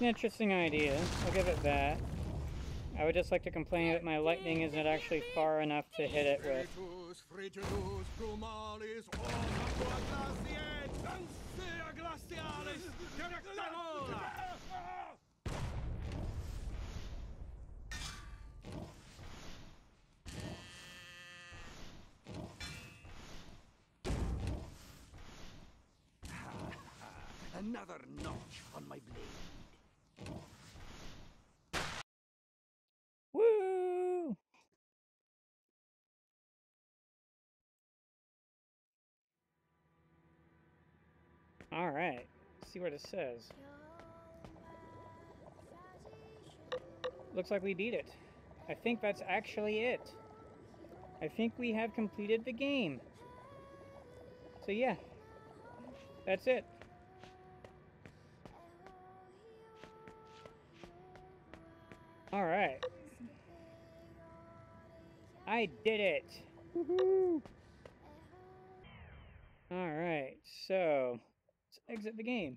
An interesting idea. I'll give it that. I would just like to complain that my lightning isn't actually far enough to hit it with. All right. Let's see what it says. Looks like we beat it. I think that's actually it. I think we have completed the game. So yeah, that's it. All right. I did it. All right. So, exit the game.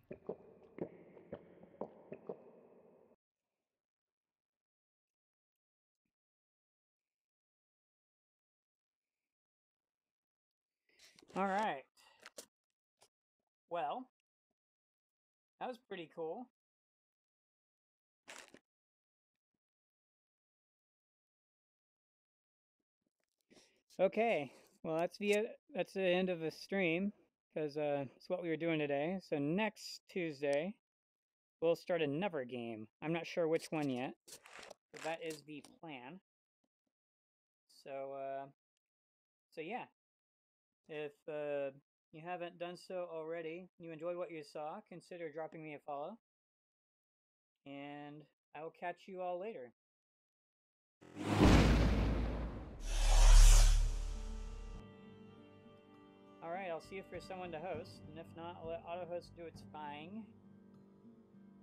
All right. Well, that was pretty cool. Okay, well that's the that's the end of the stream because uh, it's what we were doing today. So next Tuesday, we'll start another game. I'm not sure which one yet, but that is the plan. So uh, so yeah, if uh, you haven't done so already, you enjoyed what you saw, consider dropping me a follow, and I will catch you all later. All right. I'll see if there's someone to host, and if not, I'll let AutoHost do its thing.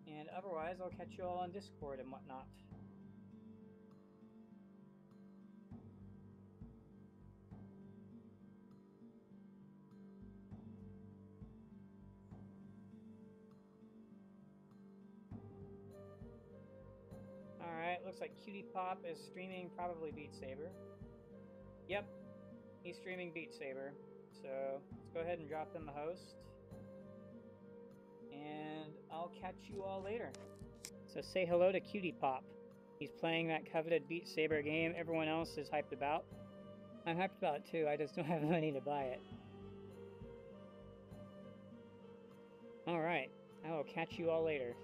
And otherwise, I'll catch you all on Discord and whatnot. Alright, looks like Cutie Pop is streaming probably Beat Saber. Yep, he's streaming Beat Saber. So let's go ahead and drop him a host. And I'll catch you all later. So say hello to Cutie Pop. He's playing that coveted Beat Saber game everyone else is hyped about. I'm hyped about it too, I just don't have the money to buy it. Alright, I will catch you all later.